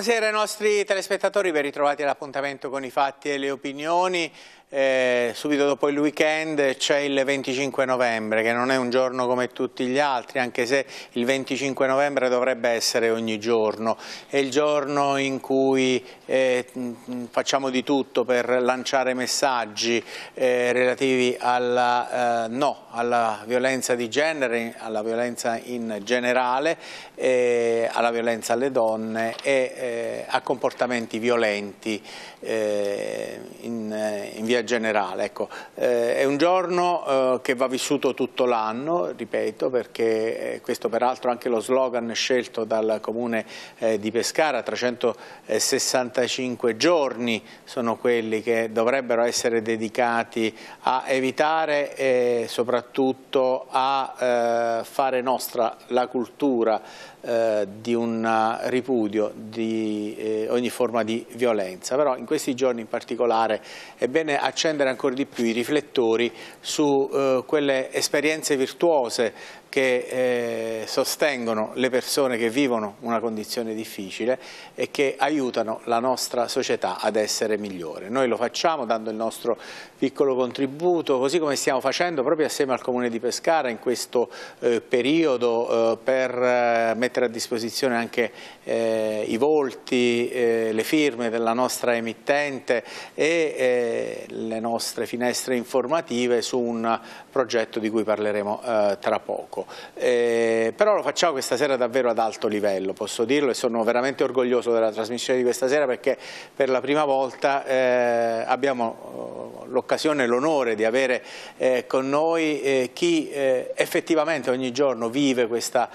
Buonasera ai nostri telespettatori, ben ritrovati all'appuntamento con i fatti e le opinioni. Eh, subito dopo il weekend c'è il 25 novembre che non è un giorno come tutti gli altri anche se il 25 novembre dovrebbe essere ogni giorno. È il giorno in cui eh, facciamo di tutto per lanciare messaggi eh, relativi alla, eh, no, alla violenza di genere, alla violenza in generale, eh, alla violenza alle donne e eh, a comportamenti violenti in, in via generale. Ecco, eh, è un giorno eh, che va vissuto tutto l'anno, ripeto, perché eh, questo peraltro anche lo slogan scelto dal Comune eh, di Pescara, 365 giorni sono quelli che dovrebbero essere dedicati a evitare e soprattutto a eh, fare nostra la cultura eh, di un ripudio di eh, ogni forma di violenza, però in questi giorni in particolare è bene accendere ancora di più i riflettori su eh, quelle esperienze virtuose che eh, sostengono le persone che vivono una condizione difficile e che aiutano la nostra società ad essere migliore. Noi lo facciamo dando il nostro piccolo contributo, così come stiamo facendo proprio assieme al Comune di Pescara in questo eh, periodo eh, per mettere a disposizione anche eh, i volti, eh, le firme della nostra emittente e le nostre finestre informative su un progetto di cui parleremo tra poco. Eh, però lo facciamo questa sera davvero ad alto livello, posso dirlo e sono veramente orgoglioso della trasmissione di questa sera perché per la prima volta eh, abbiamo eh, l'occasione e l'onore di avere eh, con noi eh, chi eh, effettivamente ogni giorno vive questa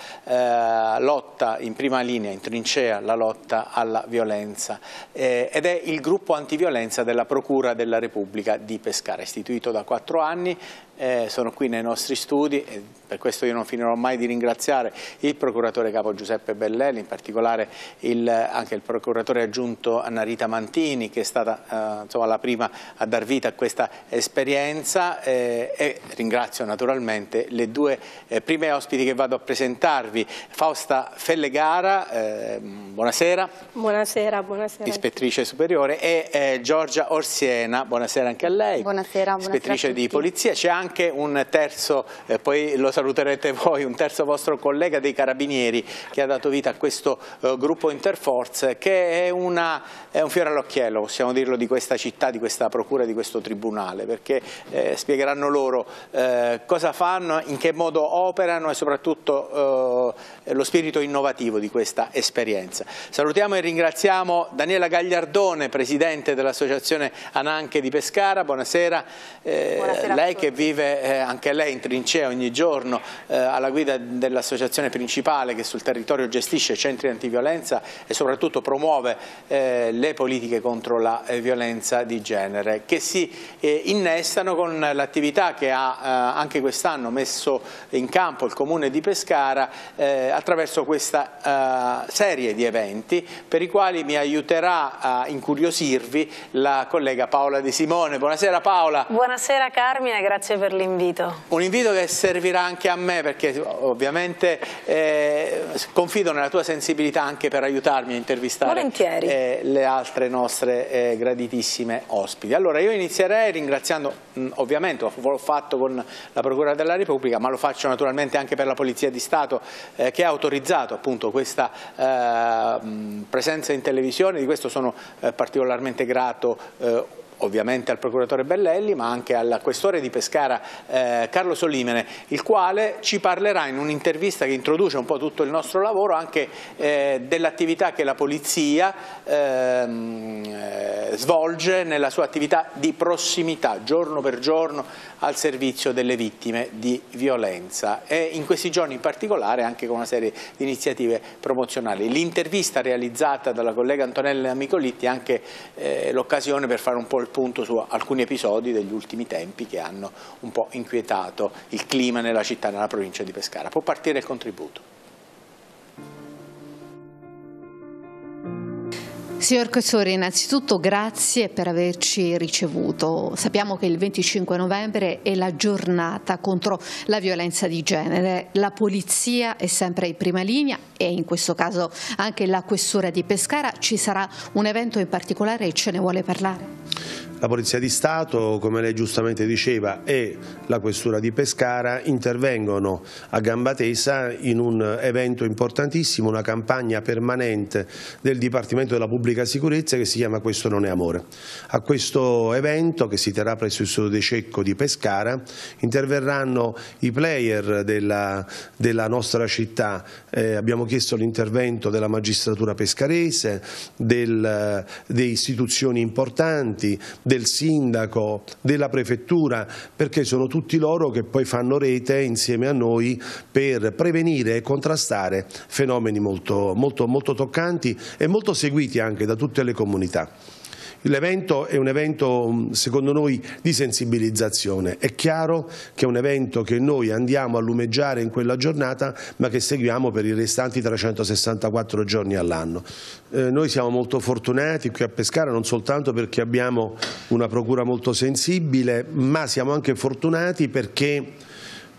lotta in prima linea, in trincea, la lotta alla violenza ed è il gruppo antiviolenza della Procura della Repubblica di Pescara, istituito da quattro anni, eh, sono qui nei nostri studi e per questo io non finirò mai di ringraziare il procuratore capo Giuseppe Bellelli, in particolare il, anche il procuratore aggiunto Annarita Mantini che è stata eh, insomma, la prima a dar vita a questa esperienza eh, e ringrazio naturalmente le due eh, prime ospiti che vado a presentarvi, Fausta Fellegara, eh, buonasera. Buonasera, buonasera. Ispettrice superiore e eh, Giorgia Orsiena, buonasera anche a lei. Buonasera, buonasera Ispettrice di polizia. C'è anche un terzo, eh, poi lo saluterete voi, un terzo vostro collega dei Carabinieri che ha dato vita a questo eh, gruppo Interforce che è, una, è un fiore all'occhiello, possiamo dirlo, di questa città, di questa procura, di questo tribunale, perché eh, spiegheranno loro eh, cosa fanno, in che modo operano e soprattutto eh, lo spirito innovativo di questa esperienza. Salutiamo e ringraziamo Daniela Gagliardone, Presidente dell'Associazione Ananche di Pescara, buonasera, eh, buonasera lei che vive anche lei in trincea ogni giorno eh, alla guida dell'associazione principale che sul territorio gestisce centri antiviolenza e soprattutto promuove eh, le politiche contro la eh, violenza di genere che si eh, innestano con l'attività che ha eh, anche quest'anno messo in campo il comune di Pescara eh, attraverso questa serie di eventi per i quali mi aiuterà a incuriosirvi la collega Paola De Simone. Buonasera Paola. Buonasera Carmine, grazie per l'invito. Un invito che servirà anche anche a me perché ovviamente eh, confido nella tua sensibilità anche per aiutarmi a intervistare eh, le altre nostre eh, graditissime ospiti. Allora io inizierei ringraziando mh, ovviamente, l'ho fatto con la Procura della Repubblica ma lo faccio naturalmente anche per la Polizia di Stato eh, che ha autorizzato appunto questa eh, presenza in televisione, di questo sono eh, particolarmente grato ovviamente al procuratore Bellelli ma anche al questore di Pescara eh, Carlo Solimene il quale ci parlerà in un'intervista che introduce un po' tutto il nostro lavoro anche eh, dell'attività che la polizia ehm, eh, svolge nella sua attività di prossimità giorno per giorno al servizio delle vittime di violenza e in questi giorni in particolare anche con una serie di iniziative promozionali. L'intervista realizzata dalla collega Antonella Micolitti è anche eh, l'occasione per fare un po' il punto su alcuni episodi degli ultimi tempi che hanno un po' inquietato il clima nella città, nella provincia di Pescara. Può partire il contributo. Signor Questore, innanzitutto grazie per averci ricevuto. Sappiamo che il 25 novembre è la giornata contro la violenza di genere. La polizia è sempre in prima linea e in questo caso anche la Questura di Pescara. Ci sarà un evento in particolare e ce ne vuole parlare? La Polizia di Stato, come lei giustamente diceva, e la Questura di Pescara intervengono a gamba tesa in un evento importantissimo, una campagna permanente del Dipartimento della Pubblica Sicurezza che si chiama Questo non è amore. A questo evento, che si terrà presso il Sodo De Cecco di Pescara, interverranno i player della, della nostra città. Eh, abbiamo chiesto l'intervento della magistratura pescarese, del, delle istituzioni importanti, del sindaco, della prefettura, perché sono tutti loro che poi fanno rete insieme a noi per prevenire e contrastare fenomeni molto, molto, molto toccanti e molto seguiti anche da tutte le comunità. L'evento è un evento secondo noi di sensibilizzazione, è chiaro che è un evento che noi andiamo a lumeggiare in quella giornata ma che seguiamo per i restanti 364 giorni all'anno. Eh, noi siamo molto fortunati qui a Pescara non soltanto perché abbiamo una procura molto sensibile ma siamo anche fortunati perché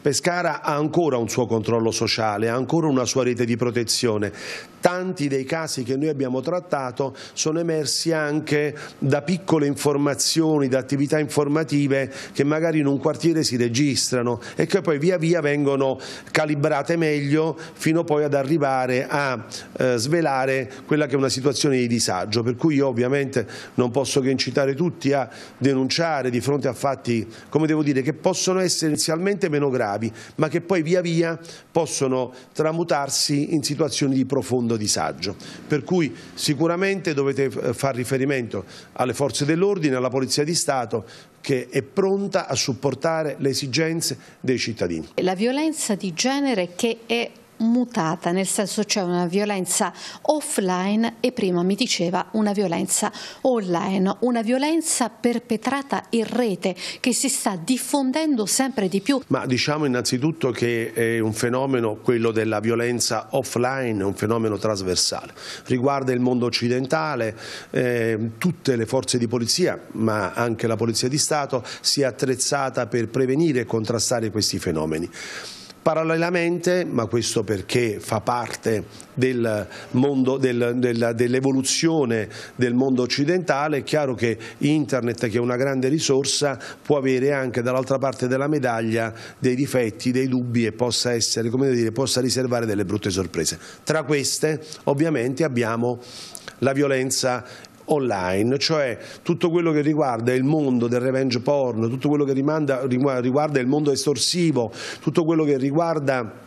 Pescara ha ancora un suo controllo sociale, ha ancora una sua rete di protezione. Tanti dei casi che noi abbiamo trattato sono emersi anche da piccole informazioni, da attività informative che magari in un quartiere si registrano e che poi via via vengono calibrate meglio fino poi ad arrivare a eh, svelare quella che è una situazione di disagio. Per cui io ovviamente non posso che incitare tutti a denunciare di fronte a fatti, come devo dire, che possono essere inizialmente meno gravi ma che poi via via possono tramutarsi in situazioni di profondo disagio. Per cui sicuramente dovete eh, fare riferimento alle forze dell'ordine, alla Polizia di Stato, che è pronta a supportare le esigenze dei cittadini. La violenza di genere che è mutata, nel senso c'è una violenza offline e prima mi diceva una violenza online, una violenza perpetrata in rete che si sta diffondendo sempre di più. Ma diciamo innanzitutto che è un fenomeno, quello della violenza offline, un fenomeno trasversale, riguarda il mondo occidentale, eh, tutte le forze di polizia, ma anche la Polizia di Stato si è attrezzata per prevenire e contrastare questi fenomeni. Parallelamente, ma questo perché fa parte del del, del, dell'evoluzione del mondo occidentale, è chiaro che internet che è una grande risorsa può avere anche dall'altra parte della medaglia dei difetti, dei dubbi e possa, essere, dire, possa riservare delle brutte sorprese. Tra queste ovviamente abbiamo la violenza online, cioè tutto quello che riguarda il mondo del revenge porn, tutto quello che rimanda, riguarda il mondo estorsivo, tutto quello che riguarda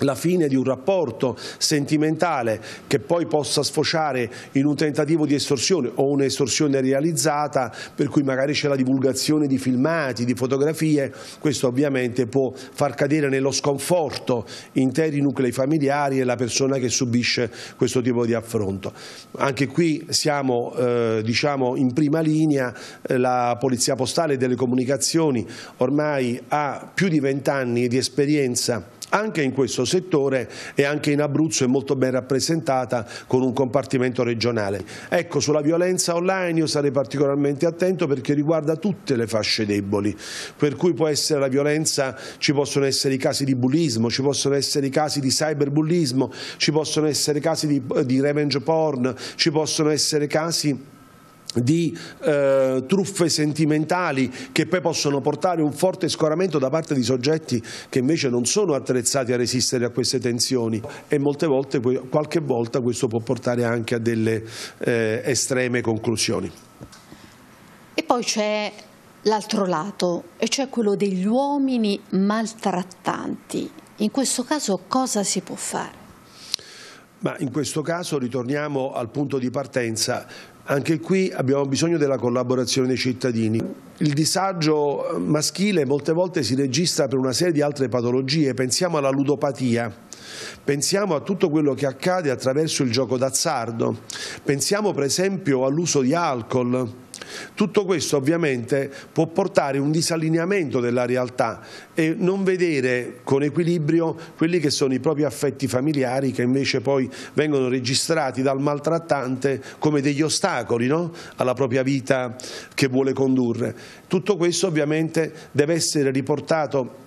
la fine di un rapporto sentimentale che poi possa sfociare in un tentativo di estorsione o un'estorsione realizzata per cui magari c'è la divulgazione di filmati, di fotografie, questo ovviamente può far cadere nello sconforto interi nuclei familiari e la persona che subisce questo tipo di affronto. Anche qui siamo eh, diciamo in prima linea, eh, la Polizia Postale e delle Comunicazioni ormai ha più di vent'anni di esperienza anche in questo settore e anche in Abruzzo è molto ben rappresentata con un compartimento regionale. Ecco, sulla violenza online io sarei particolarmente attento perché riguarda tutte le fasce deboli, per cui può essere la violenza, ci possono essere i casi di bullismo, ci possono essere i casi di cyberbullismo, ci possono essere casi di, di revenge porn, ci possono essere casi di eh, truffe sentimentali che poi possono portare un forte scoramento da parte di soggetti che invece non sono attrezzati a resistere a queste tensioni e molte volte, qualche volta questo può portare anche a delle eh, estreme conclusioni. E poi c'è l'altro lato, e cioè quello degli uomini maltrattanti. In questo caso cosa si può fare? Ma in questo caso ritorniamo al punto di partenza anche qui abbiamo bisogno della collaborazione dei cittadini. Il disagio maschile molte volte si registra per una serie di altre patologie, pensiamo alla ludopatia, pensiamo a tutto quello che accade attraverso il gioco d'azzardo, pensiamo per esempio all'uso di alcol, Tutto questo ovviamente può portare un disallineamento della realtà e non vedere con equilibrio quelli che sono i propri affetti familiari che invece poi vengono registrati dal maltrattante come degli ostacoli no? alla propria vita che vuole condurre. Tutto questo ovviamente deve essere riportato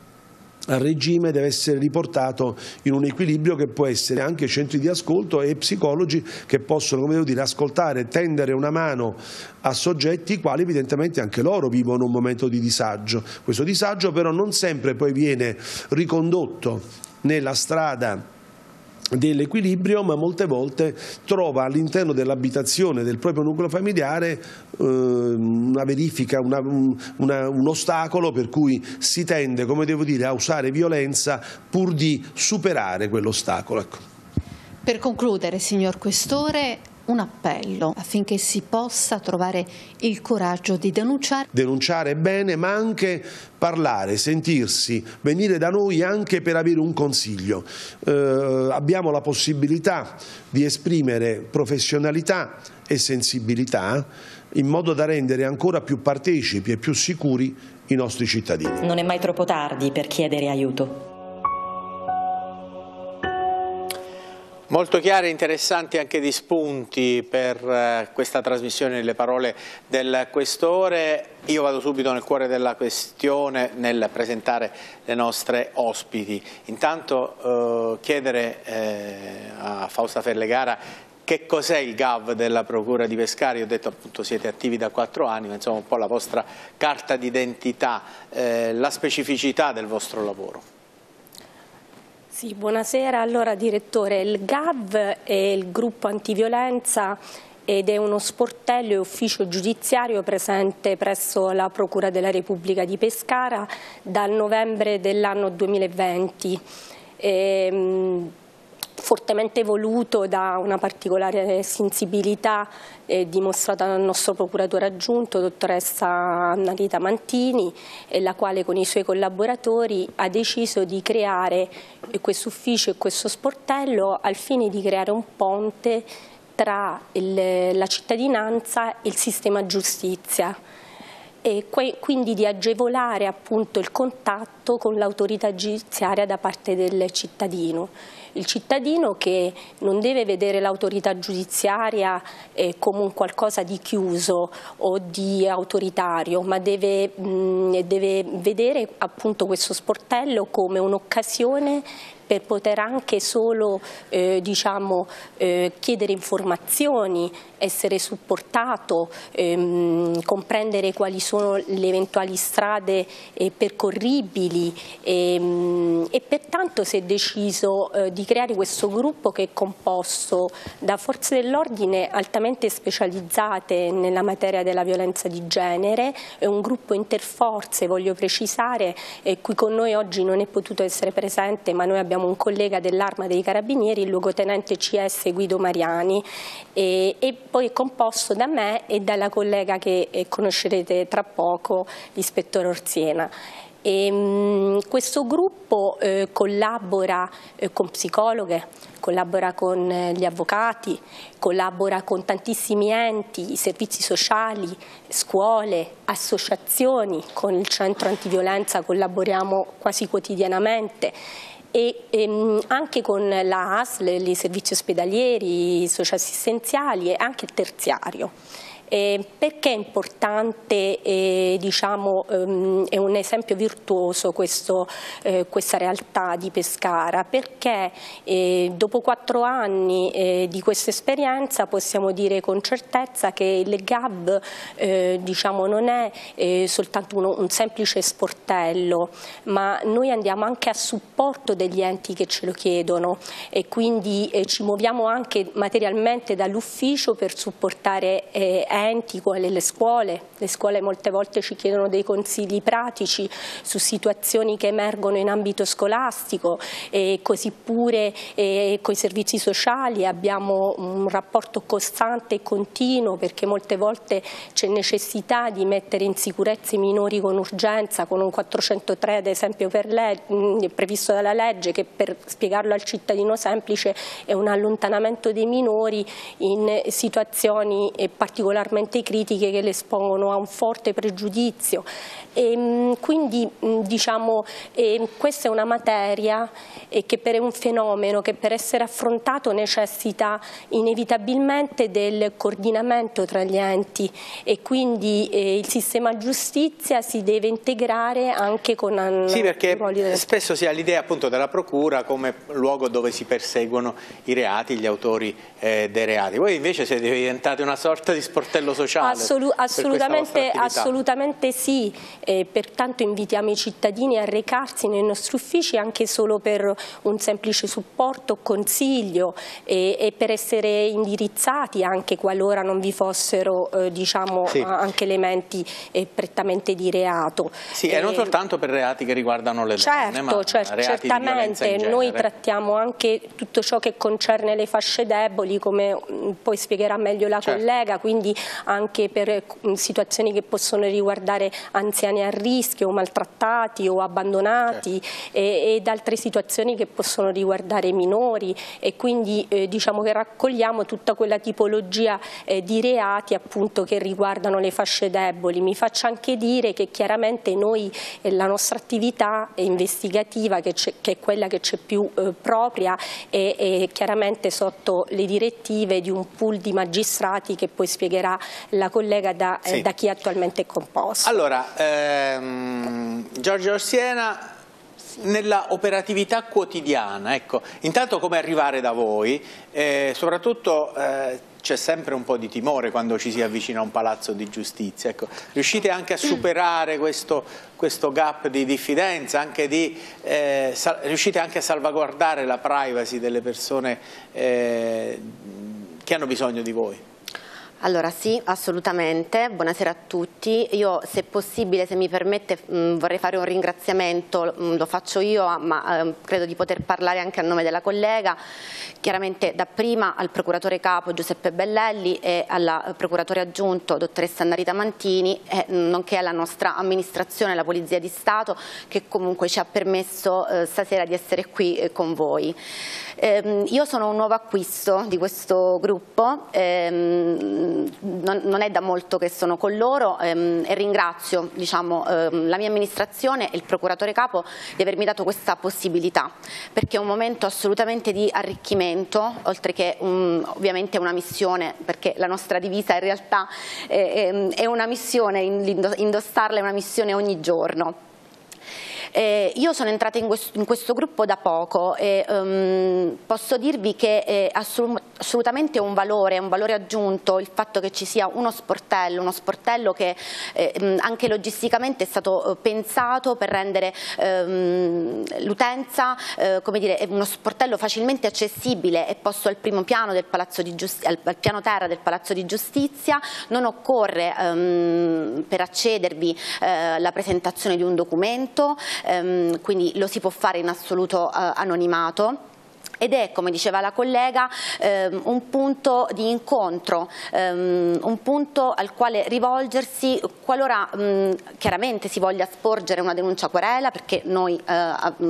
al regime deve essere riportato in un equilibrio che può essere anche centri di ascolto e psicologi che possono come devo dire, ascoltare, tendere una mano a soggetti i quali evidentemente anche loro vivono un momento di disagio. Questo disagio però non sempre poi viene ricondotto nella strada dell'equilibrio ma molte volte trova all'interno dell'abitazione del proprio nucleo familiare eh, una verifica, una, una, un ostacolo per cui si tende come devo dire, a usare violenza pur di superare quell'ostacolo. Ecco. Per concludere, signor Questore, un appello affinché si possa trovare il coraggio di denunciare. Denunciare bene ma anche parlare, sentirsi, venire da noi anche per avere un consiglio. Eh, abbiamo la possibilità di esprimere professionalità e sensibilità in modo da rendere ancora più partecipi e più sicuri i nostri cittadini. Non è mai troppo tardi per chiedere aiuto. Molto chiare e interessanti anche di spunti per eh, questa trasmissione, le parole del questore. Io vado subito nel cuore della questione nel presentare le nostre ospiti. Intanto eh, chiedere eh, a Fausta Ferlegara che cos'è il GAV della Procura di Pescara? Io ho detto appunto siete attivi da quattro anni, ma insomma un po' la vostra carta d'identità, eh, la specificità del vostro lavoro. Sì, buonasera. Allora, direttore, il GAV è il gruppo antiviolenza ed è uno sportello e ufficio giudiziario presente presso la Procura della Repubblica di Pescara dal novembre dell'anno 2020. E, fortemente voluto da una particolare sensibilità eh, dimostrata dal nostro procuratore aggiunto, dottoressa Anna Rita Mantini, eh, la quale con i suoi collaboratori ha deciso di creare eh, questo ufficio e questo sportello al fine di creare un ponte tra il, la cittadinanza e il sistema giustizia. E quindi di agevolare appunto il contatto con l'autorità giudiziaria da parte del cittadino il cittadino che non deve vedere l'autorità giudiziaria eh, come un qualcosa di chiuso o di autoritario, ma deve, mh, deve vedere appunto questo sportello come un'occasione per poter anche solo eh, diciamo, eh, chiedere informazioni, essere supportato, ehm, comprendere quali sono le eventuali strade eh, percorribili ehm, e pertanto si è deciso eh, di creare questo gruppo che è composto da forze dell'ordine altamente specializzate nella materia della violenza di genere, è un gruppo interforze, voglio precisare, eh, qui con noi oggi non è potuto essere presente ma noi abbiamo abbiamo un collega dell'Arma dei Carabinieri, il luogotenente CS Guido Mariani e, e, poi è composto da me e dalla collega che eh, conoscerete tra poco, l'ispettore Orsiena. E, ehm, mh, questo gruppo eh, collabora eh, con psicologhe, collabora con eh, gli avvocati, collabora con tantissimi enti, servizi sociali, scuole, associazioni, con il centro antiviolenza collaboriamo quasi quotidianamente e ehm, anche con la ASL, i servizi ospedalieri, i socioassistenziali e anche il terziario. Eh, perché è importante, eh, diciamo, ehm, è un esempio virtuoso questo, eh, questa realtà di Pescara? Perché eh, dopo quattro anni eh, di questa esperienza possiamo dire con certezza che il GAB eh, diciamo, non è soltanto uno, un semplice sportello, ma noi andiamo anche a supporto degli enti che ce lo chiedono e quindi ci muoviamo anche materialmente dall'ufficio per supportare enti quali le scuole. Le scuole molte volte ci chiedono dei consigli pratici su situazioni che emergono in ambito scolastico e così pure eh, con i servizi sociali abbiamo un rapporto costante e continuo perché molte volte c'è necessità di mettere in sicurezza i minori con urgenza, con un 403 ad esempio previsto dalla legge che per spiegarlo al cittadino semplice è un allontanamento dei minori in situazioni particolarmente particolarmente critiche che le espongono a un forte pregiudizio e, ehm, quindi diciamo, eh, questa è una materia eh, che per un fenomeno che per essere affrontato necessita inevitabilmente del coordinamento tra gli enti e quindi eh, il sistema giustizia si deve integrare anche con Sì perché del... spesso si ha l'idea appunto della procura come luogo dove si perseguono i reati, gli autori eh, dei reati. Voi invece siete diventati una sorta di sportello sociale. Assolu assolutamente, assolutamente sì eh, pertanto invitiamo i cittadini a recarsi nei nostri uffici anche solo per un semplice supporto consiglio e, e, per essere indirizzati anche qualora non vi fossero eh, diciamo, sì. anche elementi eh, prettamente di reato. Sì, e non soltanto per reati che riguardano le certo, donne, ma certo, certamente noi trattiamo anche tutto ciò che concerne le fasce deboli, come mm, poi spiegherà meglio la certo. collega, quindi anche per mm, situazioni che possono riguardare anziani a rischio o maltrattati o abbandonati certo. e, ed altre situazioni che possono riguardare minori e quindi eh, diciamo che raccogliamo tutta quella tipologia eh, di reati appunto che riguardano le fasce deboli. Mi faccio anche dire che chiaramente noi eh, la nostra attività investigativa che, che, è quella che c'è più eh, propria è, è chiaramente sotto le direttive di un pool di magistrati che poi spiegherà la collega da, eh, sì. da chi attualmente è composto. Allora, ehm, Giorgio Orsiena nella operatività quotidiana, ecco, intanto come arrivare da voi, eh, soprattutto eh, c'è sempre un po' di timore quando ci si avvicina a un palazzo di giustizia, ecco, riuscite anche a superare questo, questo gap di diffidenza, anche di, eh, riuscite anche a salvaguardare la privacy delle persone eh, che hanno bisogno di voi? Allora sì, assolutamente, buonasera a tutti. Io se possibile, se mi permette, mm, vorrei fare un ringraziamento, mm, lo faccio io, ma eh, credo di poter parlare anche a nome della collega, chiaramente dapprima al procuratore capo Giuseppe Bellelli e al procuratore aggiunto dottoressa Annarita Mantini, eh, nonché alla nostra amministrazione, la Polizia di Stato, che comunque ci ha permesso eh, stasera di essere qui eh, con voi. Ehm, io sono un nuovo acquisto di questo gruppo, ehm, non, non, è da molto che sono con loro ehm, e ringrazio diciamo, ehm, la mia amministrazione e il procuratore capo di avermi dato questa possibilità, perché è un momento assolutamente di arricchimento, oltre che un, ovviamente una missione, perché la nostra divisa in realtà è, è una missione, indossarla è una missione ogni giorno. Eh, io sono entrata in questo, in questo, gruppo da poco e um, posso dirvi che è assolutamente un valore, un valore aggiunto il fatto che ci sia uno sportello, uno sportello che eh, anche logisticamente è stato eh, pensato per rendere ehm, l'utenza eh, uno sportello facilmente accessibile e posto al primo piano del Palazzo di Giustizia, al piano terra del Palazzo di Giustizia, non occorre ehm, per accedervi eh, la presentazione di un documento, ehm, quindi lo si può fare in assoluto eh, anonimato ed è, come diceva la collega, ehm, un punto di incontro, ehm, un punto al quale rivolgersi qualora mh, chiaramente si voglia sporgere una denuncia querela, perché noi eh,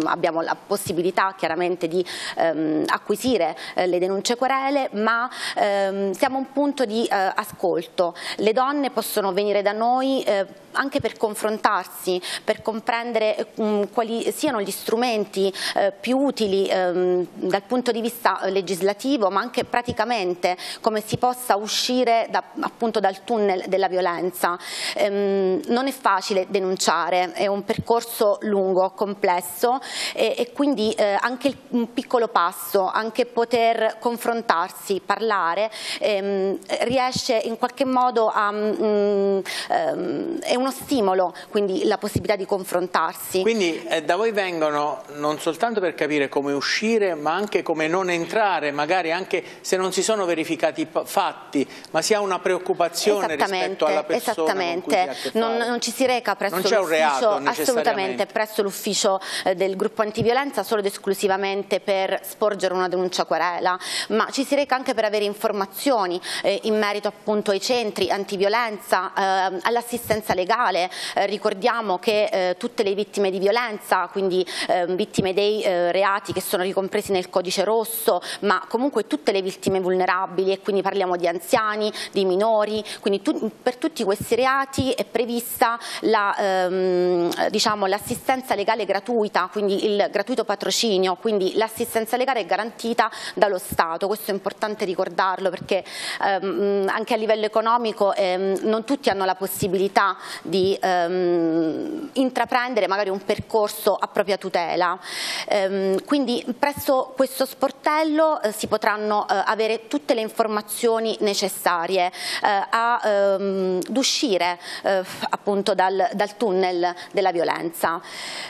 abbiamo la possibilità chiaramente di ehm, acquisire eh, le denunce querele, ma ehm, siamo un punto di eh, ascolto. Le donne possono venire da noi eh, anche per confrontarsi, per comprendere mh, quali siano gli strumenti eh, più utili ehm, dal punto di vista eh, legislativo ma anche praticamente come si possa uscire da, appunto dal tunnel della violenza. Ehm, non è facile denunciare, è un percorso lungo, complesso e, e quindi eh, anche un piccolo passo, anche poter confrontarsi, parlare, ehm, riesce in qualche modo a... Mh, mm, ehm, è uno stimolo, quindi la possibilità di confrontarsi. Quindi eh, da voi vengono non soltanto per capire come uscire ma anche come non entrare, magari anche se non si sono verificati fatti, ma si ha una preoccupazione rispetto alla persona Esattamente, non, non, ci si reca presso l'ufficio, assolutamente, presso l'ufficio eh, del gruppo antiviolenza solo ed esclusivamente per sporgere una denuncia querela, ma ci si reca anche per avere informazioni eh, in merito appunto ai centri antiviolenza, eh, all'assistenza legale legale, eh, ricordiamo che eh, tutte le vittime di violenza, quindi eh, vittime dei eh, reati che sono ricompresi nel codice rosso, ma comunque tutte le vittime vulnerabili e quindi parliamo di anziani, di minori, quindi tu, per tutti questi reati è prevista ehm, diciamo, l'assistenza diciamo, legale gratuita, quindi il gratuito patrocinio, quindi l'assistenza legale è garantita dallo Stato, questo è importante ricordarlo perché ehm, anche a livello economico ehm, non tutti hanno la possibilità di ehm, intraprendere magari un percorso a propria tutela. Ehm, quindi presso questo sportello eh, si potranno eh, avere tutte le informazioni necessarie eh, a, ehm, ad uscire eh, appunto dal, dal, tunnel della violenza.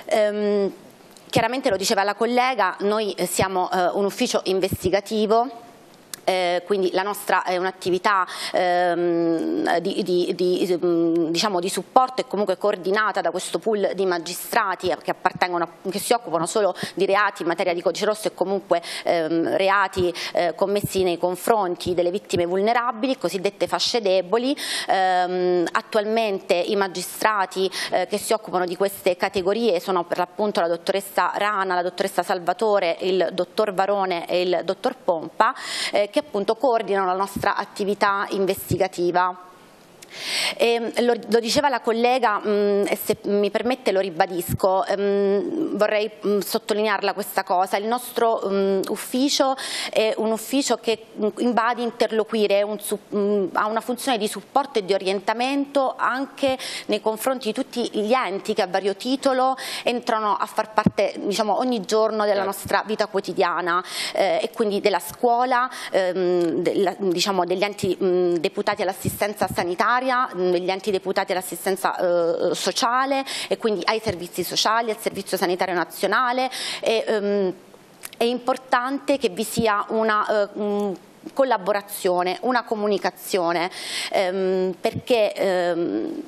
Ehm, chiaramente lo diceva la collega, noi siamo eh, un ufficio investigativo eh, quindi la nostra è un'attività ehm, di, di, di, mm, diciamo di, supporto e comunque coordinata da questo pool di magistrati che, che, si occupano solo di reati in materia di codice rosso e comunque ehm, reati eh, commessi nei confronti delle vittime vulnerabili, cosiddette fasce deboli. Ehm, attualmente i magistrati eh, che si occupano di queste categorie sono per l'appunto la dottoressa Rana, la dottoressa Salvatore, il dottor Varone e il dottor Pompa eh, che appunto coordinano la nostra attività investigativa. E lo, lo, diceva la collega mh, mm, e se mi permette lo ribadisco, mh, mm, vorrei mh, mm, sottolinearla questa cosa, il nostro ufficio è un ufficio che in va ad interloquire, un, ha una funzione di supporto e di orientamento anche nei confronti di tutti gli enti che a vario titolo entrano a far parte diciamo, ogni giorno della certo. nostra vita quotidiana eh, e quindi della scuola, ehm, della, diciamo, degli enti deputati all'assistenza sanitaria sanitaria, negli enti deputati all'assistenza eh, sociale e quindi ai servizi sociali, al Servizio Sanitario Nazionale. E, ehm, è importante che vi sia una eh, collaborazione, una comunicazione, ehm, perché ehm,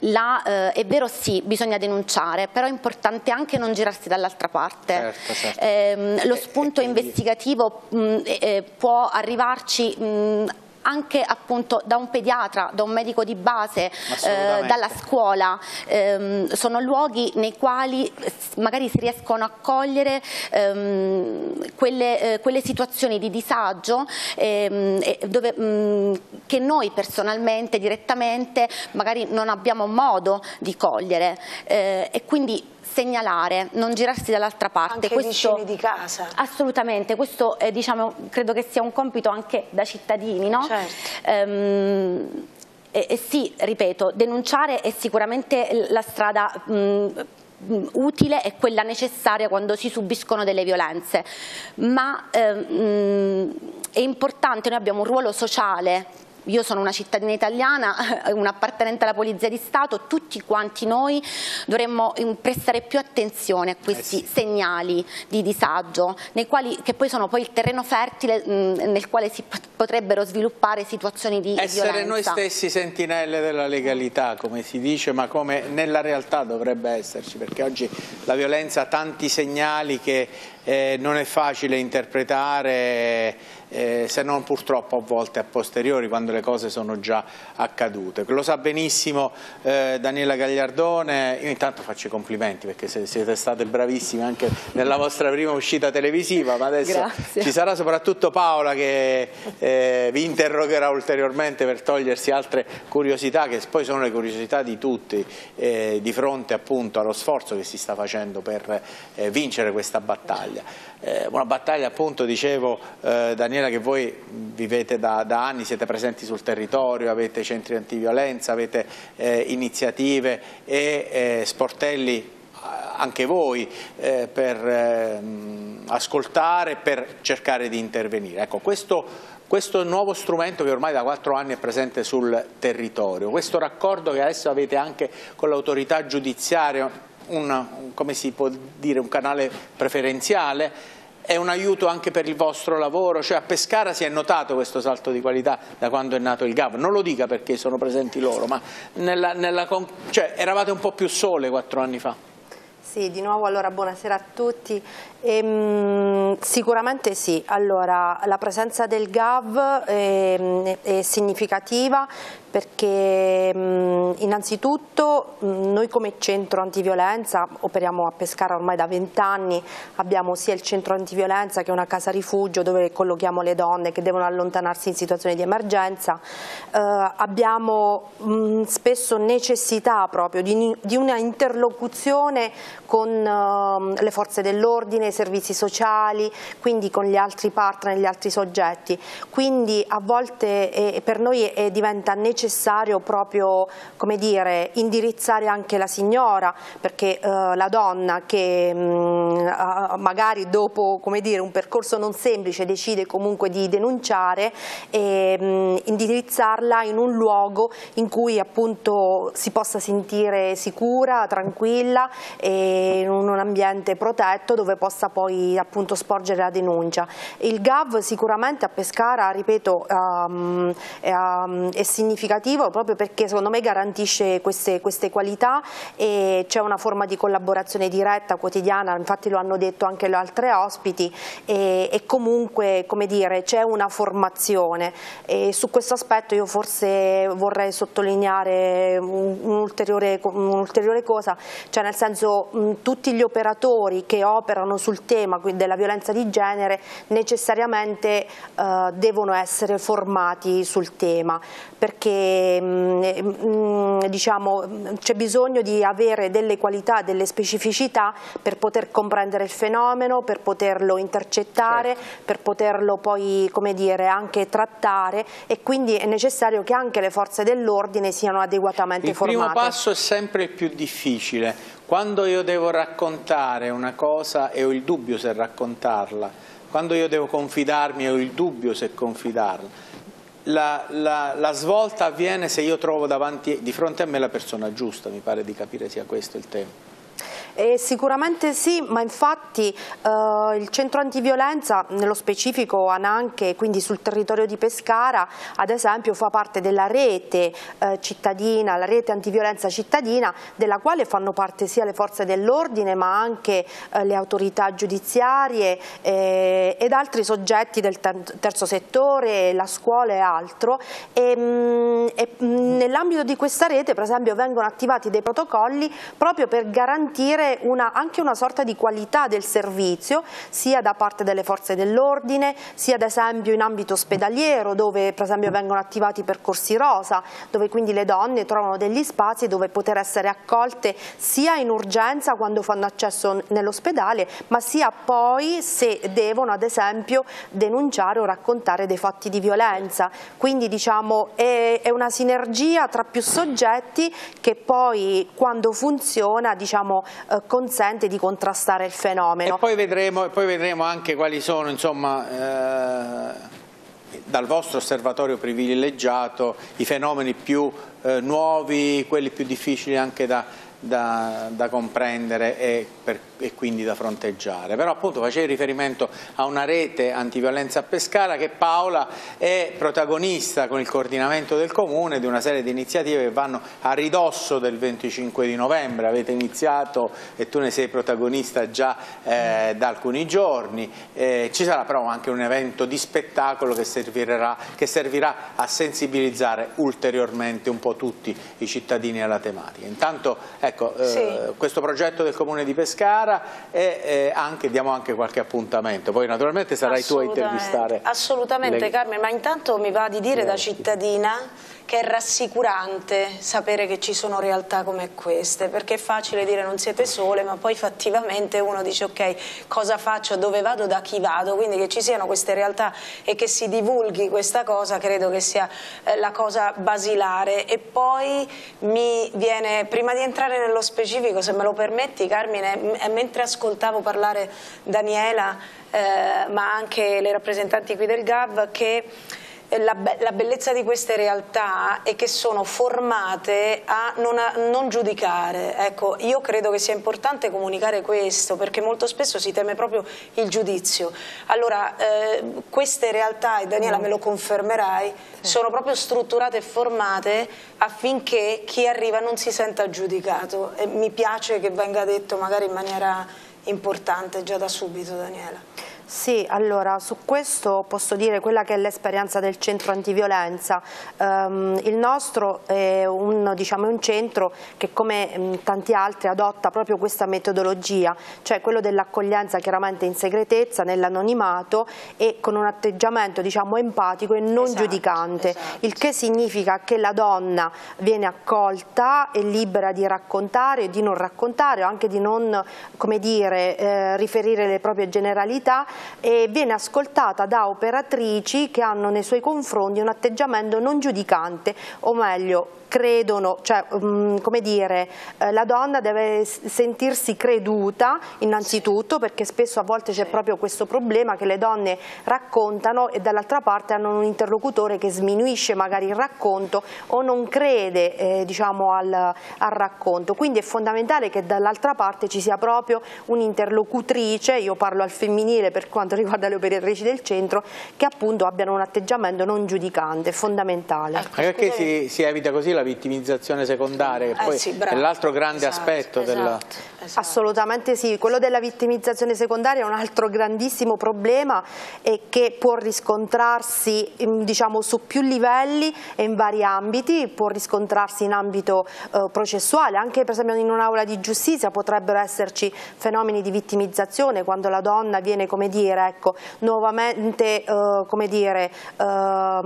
la, eh, è vero sì, bisogna denunciare, però è importante anche non girarsi dall'altra parte. Certo, certo. Eh, lo spunto e, investigativo mh, eh, può arrivarci mh, anche appunto da un pediatra, da un medico di base, eh, dalla scuola, ehm, sono luoghi nei quali magari si riescono a cogliere ehm, quelle, eh, quelle, situazioni di disagio ehm, dove, mh, mm, che noi personalmente, direttamente, magari non abbiamo modo di cogliere. Eh, e quindi segnalare, non girarsi dall'altra parte. Anche questo, vicini di casa. Assolutamente, questo eh, diciamo, credo che sia un compito anche da cittadini. No? Certo. Ehm, e, e, sì, ripeto, denunciare è sicuramente la strada mh, utile e quella necessaria quando si subiscono delle violenze, ma ehm, è importante, noi abbiamo un ruolo sociale io sono una cittadina italiana, un appartenente alla Polizia di Stato, tutti quanti noi dovremmo mm, prestare più attenzione a questi eh sì. segnali di disagio, quali, che poi sono poi il terreno fertile mh, mm, nel quale si potrebbero sviluppare situazioni di Essere violenza. noi stessi sentinelle della legalità, come si dice, ma come nella realtà dovrebbe esserci, perché oggi la violenza ha tanti segnali che eh, non è facile interpretare eh, se non purtroppo a volte a posteriori quando le cose sono già accadute. Lo sa benissimo eh, Daniela Gagliardone, io intanto faccio i complimenti perché siete state bravissime anche nella vostra prima uscita televisiva, ma adesso Grazie. ci sarà soprattutto Paola che eh, vi interrogherà ulteriormente per togliersi altre curiosità che poi sono le curiosità di tutti eh, di fronte appunto allo sforzo che si sta facendo per eh, vincere questa battaglia battaglia. Eh, una battaglia appunto, dicevo eh, Daniela, che voi vivete da, da, anni, siete presenti sul territorio, avete centri antiviolenza, avete eh, iniziative e eh, sportelli eh, anche voi eh, per ehm, ascoltare, per cercare di intervenire. Ecco, questo questo nuovo strumento che ormai da quattro anni è presente sul territorio, questo raccordo che adesso avete anche con l'autorità giudiziaria, un, come si può dire, un canale preferenziale, è un aiuto anche per il vostro lavoro, cioè a Pescara si è notato questo salto di qualità da quando è nato il GAV, non lo dica perché sono presenti loro, ma nella, nella, cioè, eravate un po' più sole quattro anni fa. Sì, di nuovo allora buonasera a tutti. Ehm, sicuramente sì, allora la presenza del GAV è, ehm, è significativa perché mh, innanzitutto noi come centro antiviolenza operiamo a Pescara ormai da vent'anni, abbiamo sia il centro antiviolenza che una casa rifugio dove collochiamo le donne che devono allontanarsi in situazioni di emergenza, eh, abbiamo mh, spesso necessità proprio di, di una interlocuzione con eh, le forze dell'ordine, i servizi sociali, quindi con gli altri partner, gli altri soggetti, quindi a volte eh, per noi diventa necessario proprio dire, indirizzare anche la signora perché eh, la donna che mh, mm, magari dopo dire, un percorso non semplice decide comunque di denunciare e mh, mm, indirizzarla in un luogo in cui appunto si possa sentire sicura, tranquilla e in un ambiente protetto dove possa poi appunto sporgere la denuncia. Il GAV sicuramente a Pescara, ripeto, um, è, um, è significativo proprio perché secondo me garantisce queste, queste qualità e c'è una forma di collaborazione diretta, quotidiana, infatti lo hanno detto anche le altre ospiti e, e comunque come dire c'è una formazione e su questo aspetto io forse vorrei sottolineare un'ulteriore un un cosa, cioè nel senso mh, tutti gli operatori che operano sul tema della violenza di genere necessariamente eh, devono essere formati sul tema perché Mm, mm, diciamo, c'è bisogno di avere delle qualità, delle specificità per poter comprendere il fenomeno, per poterlo intercettare, certo. per poterlo poi come dire, anche trattare e quindi è necessario che anche le forze dell'ordine siano adeguatamente il formate. Il primo passo è sempre il più difficile, quando io devo raccontare una cosa e ho il dubbio se raccontarla, quando io devo confidarmi e ho il dubbio se confidarla, la, la, la, svolta avviene se io trovo davanti, di fronte a me la persona giusta, mi pare di capire sia questo il tema. Eh, sicuramente sì, ma infatti eh, il centro antiviolenza, nello specifico Ananche, quindi sul territorio di Pescara, ad esempio fa parte della rete eh, cittadina, la rete antiviolenza cittadina, della quale fanno parte sia le forze dell'ordine ma anche eh, le autorità giudiziarie eh, ed altri soggetti del terzo settore, la scuola e altro. Mm, mm, nell'ambito di questa rete per esempio vengono attivati dei protocolli proprio per garantire avere una, anche una sorta di qualità del servizio sia da parte delle forze dell'ordine, sia ad esempio in ambito ospedaliero dove per esempio vengono attivati percorsi rosa, dove quindi le donne trovano degli spazi dove poter essere accolte sia in urgenza quando fanno accesso nell'ospedale, ma sia poi se devono ad esempio denunciare o raccontare dei fatti di violenza. Quindi diciamo è, è una sinergia tra più soggetti che poi quando funziona diciamo, consente di contrastare il fenomeno. E poi vedremo, poi vedremo anche quali sono insomma, eh, dal vostro osservatorio privilegiato i fenomeni più eh, nuovi, quelli più difficili anche da, da, da comprendere e per e quindi da fronteggiare. Però appunto facevi riferimento a una rete antiviolenza a Pescara che Paola è protagonista con il coordinamento del Comune di una serie di iniziative che vanno a ridosso del 25 di novembre, avete iniziato e tu ne sei protagonista già eh, da alcuni giorni, eh, ci sarà però anche un evento di spettacolo che servirà, che servirà a sensibilizzare ulteriormente un po' tutti i cittadini alla tematica. Intanto ecco, eh, sì. questo progetto del Comune di Pescara Pescara e eh, anche, diamo anche qualche appuntamento. Poi naturalmente sarai tu a intervistare. Assolutamente le... Carmen, ma intanto mi va di dire da cittadina che è rassicurante sapere che ci sono realtà come queste, perché è facile dire non siete sole, ma poi fattivamente uno dice ok, cosa faccio, dove vado, da chi vado, quindi che ci siano queste realtà e che si divulghi questa cosa credo che sia eh, la cosa basilare. E poi mi viene, prima di entrare nello specifico, se me lo permetti Carmine, mentre ascoltavo parlare Daniela, eh, ma anche le rappresentanti qui del GAV, che la, be la, bellezza di queste realtà è che sono formate a non, a non, giudicare. Ecco, io credo che sia importante comunicare questo perché molto spesso si teme proprio il giudizio. Allora, eh, queste realtà, e Daniela me lo confermerai, sì. sono proprio strutturate e formate affinché chi arriva non si senta giudicato. E mi piace che venga detto magari in maniera importante già da subito Daniela. Sì, allora su questo posso dire quella che è l'esperienza del centro antiviolenza. Um, il nostro è un, diciamo, un, centro che come um, tanti altri adotta proprio questa metodologia, cioè quello dell'accoglienza chiaramente in segretezza, nell'anonimato e con un atteggiamento diciamo, empatico e non esatto, giudicante, esatto. il che significa che la donna viene accolta e libera di raccontare o di non raccontare o anche di non dire, eh, riferire le proprie generalità e viene ascoltata da operatrici che hanno nei suoi confronti un atteggiamento non giudicante o meglio credono, cioè um, come dire, eh, la donna deve sentirsi creduta innanzitutto perché spesso a volte c'è proprio questo problema che le donne raccontano e dall'altra parte hanno un interlocutore che sminuisce magari il racconto o non crede eh, diciamo, al, al, racconto, quindi è fondamentale che dall'altra parte ci sia proprio un'interlocutrice, io parlo al femminile per quanto riguarda le operatrici del centro, che appunto abbiano un atteggiamento non giudicante, fondamentale. Ecco, perché si, si evita così la la vittimizzazione secondaria, che eh poi sì, è l'altro grande esatto, aspetto esatto, della... Esatto. Assolutamente sì, quello della vittimizzazione secondaria è un altro grandissimo problema e che può riscontrarsi diciamo, su più livelli e in vari ambiti, può riscontrarsi in ambito eh, processuale, anche per esempio in un'aula di giustizia potrebbero esserci fenomeni di vittimizzazione quando la donna viene come dire, ecco, nuovamente eh, come dire, eh,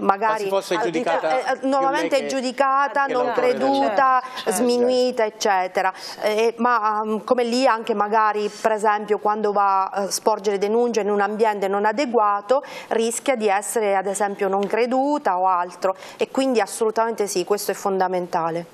magari eh, nuovamente che... giudicata, non creduta, certo, certo. sminuita, eccetera. Eh, ma um, come lì anche magari, per esempio, quando va a sporgere denuncia in un ambiente non adeguato, rischia di essere ad esempio non creduta o altro e quindi assolutamente sì, questo è fondamentale.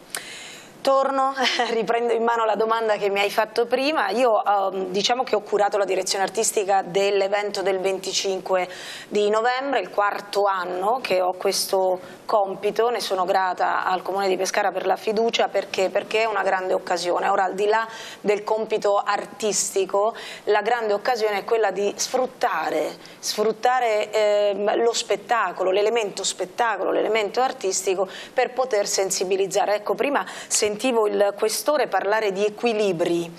Torno, riprendo in mano la domanda che mi hai fatto prima, io um, diciamo che ho curato la direzione artistica dell'evento del 25 di novembre, il quarto anno che ho questo compito, ne sono grata al Comune di Pescara per la fiducia perché? perché è una grande occasione, ora al di là del compito artistico la grande occasione è quella di sfruttare, sfruttare eh, lo spettacolo, l'elemento spettacolo, l'elemento artistico per poter sensibilizzare, ecco prima sentivo il questore parlare di equilibri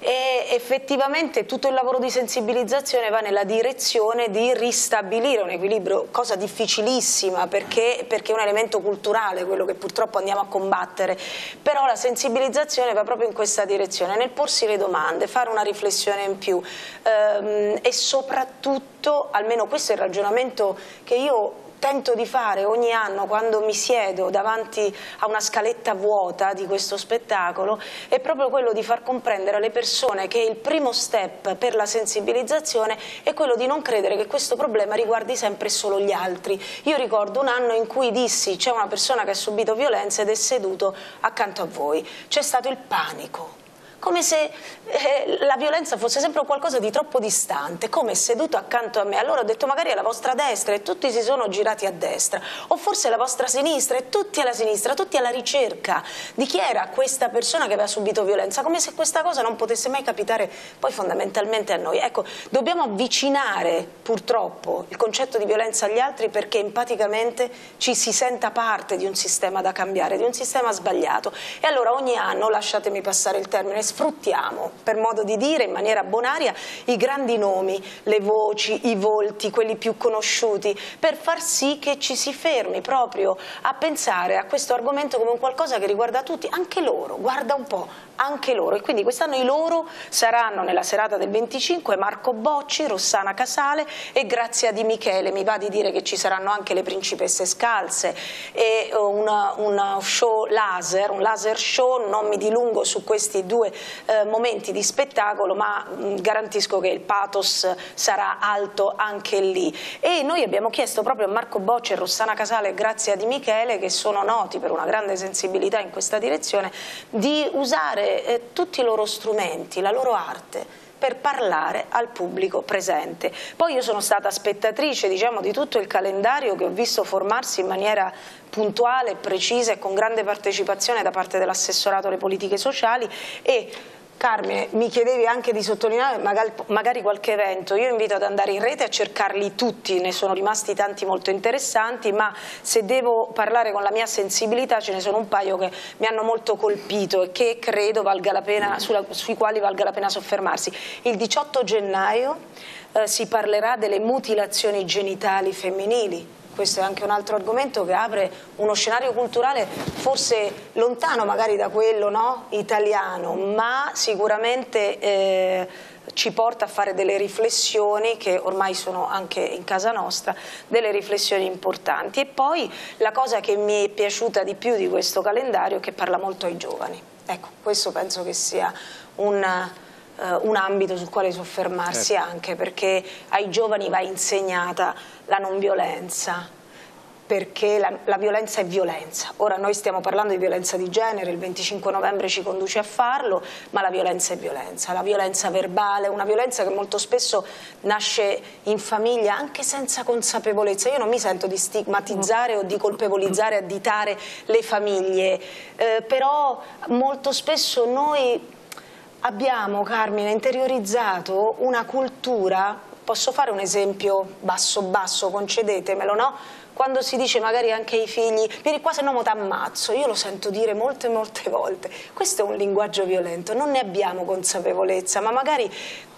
e effettivamente tutto il lavoro di sensibilizzazione va nella direzione di ristabilire un equilibrio, cosa difficilissima perché, perché, è un elemento culturale quello che purtroppo andiamo a combattere, però la sensibilizzazione va proprio in questa direzione, nel porsi le domande, fare una riflessione in più ehm, e soprattutto, almeno questo è il ragionamento che io tento di fare ogni anno quando mi siedo davanti a una scaletta vuota di questo spettacolo è proprio quello di far comprendere alle persone che il primo step per la sensibilizzazione è quello di non credere che questo problema riguardi sempre solo gli altri. Io ricordo un anno in cui dissi c'è una persona che ha subito violenza ed è seduto accanto a voi, c'è stato il panico come se eh, la violenza fosse sempre qualcosa di troppo distante, come seduto accanto a me. Allora ho detto magari è la vostra destra e tutti si sono girati a destra, o forse è la vostra sinistra e tutti alla sinistra, tutti alla ricerca di chi era questa persona che aveva subito violenza, come se questa cosa non potesse mai capitare poi fondamentalmente a noi. Ecco, dobbiamo avvicinare purtroppo il concetto di violenza agli altri perché empaticamente ci si senta parte di un sistema da cambiare, di un sistema sbagliato. E allora ogni anno, lasciatemi passare il termine, sfruttiamo, per modo di dire, in maniera bonaria, i grandi nomi, le voci, i volti, quelli più conosciuti, per far sì che ci si fermi proprio a pensare a questo argomento come un qualcosa che riguarda tutti, anche loro, guarda un po', anche loro. E quindi quest'anno i loro saranno nella serata del 25 Marco Bocci, Rossana Casale e Grazia Di Michele. Mi va di dire che ci saranno anche le principesse scalze e un show laser, un laser show, non mi dilungo su questi due eh, momenti di spettacolo ma mh, garantisco che il pathos sarà alto anche lì e noi abbiamo chiesto proprio a Marco Bocci e Rossana Casale grazie a Di Michele che sono noti per una grande sensibilità in questa direzione di usare eh, tutti i loro strumenti, la loro arte per parlare al pubblico presente. Poi io sono stata spettatrice diciamo, di tutto il calendario che ho visto formarsi in maniera puntuale, precisa e con grande partecipazione da parte dell'assessorato alle politiche sociali e Carmine, mi chiedevi anche di sottolineare magari, qualche evento, io invito ad andare in rete a cercarli tutti, ne sono rimasti tanti molto interessanti, ma se devo parlare con la mia sensibilità ce ne sono un paio che mi hanno molto colpito e che credo valga la pena, sulla, sui quali valga la pena soffermarsi. Il 18 gennaio eh, si parlerà delle mutilazioni genitali femminili, questo è anche un altro argomento che apre uno scenario culturale forse lontano magari da quello no? italiano, ma sicuramente eh, ci porta a fare delle riflessioni che ormai sono anche in casa nostra, delle riflessioni importanti. E poi la cosa che mi è piaciuta di più di questo calendario è che parla molto ai giovani. Ecco, questo penso che sia un eh, un ambito sul quale soffermarsi certo. anche perché ai giovani va insegnata la non violenza perché la, la, violenza è violenza. Ora noi stiamo parlando di violenza di genere, il 25 novembre ci conduce a farlo, ma la violenza è violenza, la violenza verbale, una violenza che molto spesso nasce in famiglia anche senza consapevolezza. Io non mi sento di stigmatizzare o di colpevolizzare, additare le famiglie, eh, però molto spesso noi abbiamo, Carmine, interiorizzato una cultura, posso fare un esempio basso basso, concedetemelo, no? Quando si dice magari anche ai figli, vieni qua se no mo t'ammazzo, io lo sento dire molte molte volte, questo è un linguaggio violento, non ne abbiamo consapevolezza, ma magari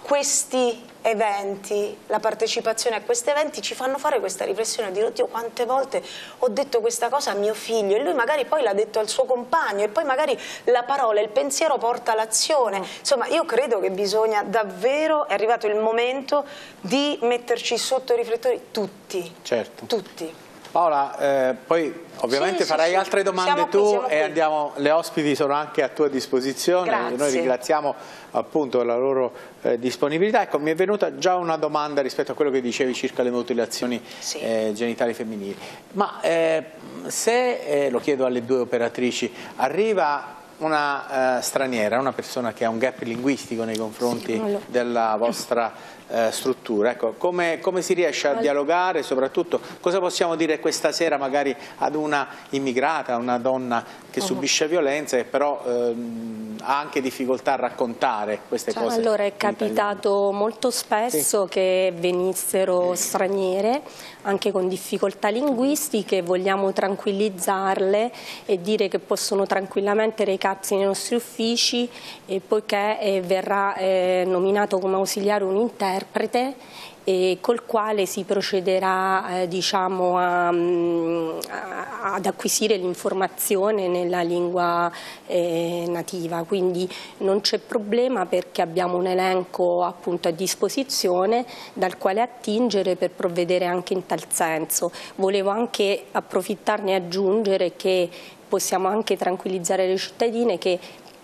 questi eventi, la partecipazione a questi eventi ci fanno fare questa riflessione, dire oddio quante volte ho detto questa cosa a mio figlio? E lui magari poi l'ha detto al suo compagno e poi magari la parola, il pensiero porta all'azione, insomma io credo che bisogna davvero, è arrivato il momento di metterci sotto i riflettori tutti, certo. tutti. Paola, eh, poi ovviamente sì, farai sì, altre domande qui, tu e andiamo, le ospiti sono anche a tua disposizione, Grazie. noi ringraziamo appunto la loro eh, disponibilità. Ecco, mi è venuta già una domanda rispetto a quello che dicevi circa le mutilazioni sì. eh, genitali femminili, ma eh, se, eh, lo chiedo alle due operatrici, arriva una uh, straniera, una persona che ha un gap linguistico nei confronti sì, della vostra uh, struttura, ecco, come, come, si riesce a dialogare, soprattutto cosa possiamo dire questa sera magari ad una immigrata, una donna che -huh. subisce violenza e però uh, ha anche difficoltà a raccontare queste cioè, cose? Allora è capitato molto spesso sì. che venissero straniere anche con difficoltà linguistiche, vogliamo tranquillizzarle e dire che possono tranquillamente recarsi nei nostri uffici e poiché eh, verrà eh, nominato come ausiliare un interprete e col quale si procederà eh, diciamo, a, mm, a, ad acquisire l'informazione nella lingua eh, nativa, quindi non c'è problema perché abbiamo un elenco appunto, a disposizione dal quale attingere per provvedere anche in tal senso. Volevo anche approfittarne e aggiungere che possiamo anche tranquillizzare le cittadine che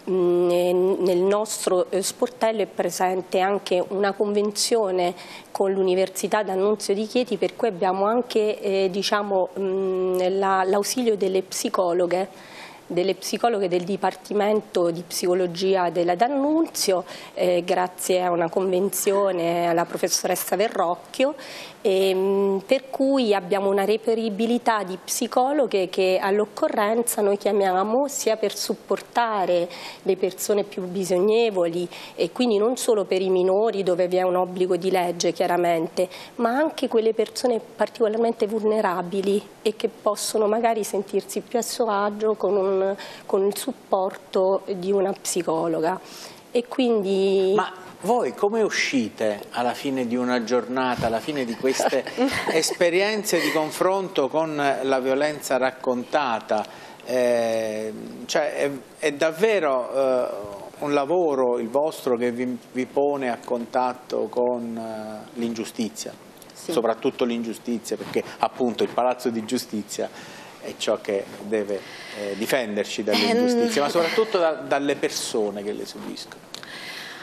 nel nostro eh, sportello è presente anche una convenzione con l'Università d'Annunzio di Chieti per cui abbiamo anche eh, diciamo, l'ausilio delle psicologhe delle psicologhe del Dipartimento di Psicologia della D'Annunzio, eh, grazie a una convenzione alla professoressa Verrocchio ehm, per cui abbiamo una reperibilità di psicologhe che all'occorrenza noi chiamiamo sia per supportare le persone più bisognevoli e quindi non solo per i minori dove vi è un obbligo di legge chiaramente, ma anche quelle persone particolarmente vulnerabili e che possono magari sentirsi più a suo agio con, un, con il supporto di una psicologa. E quindi... Ma voi come uscite alla fine di una giornata, alla fine di queste esperienze di confronto con la violenza raccontata? Eh, cioè è, è davvero eh, un lavoro il vostro che vi, vi pone a contatto con eh, l'ingiustizia, sì. soprattutto l'ingiustizia perché appunto il palazzo di giustizia è ciò che deve eh, difenderci ehm. ingiustizie, ma soprattutto da, dalle persone che le subiscono.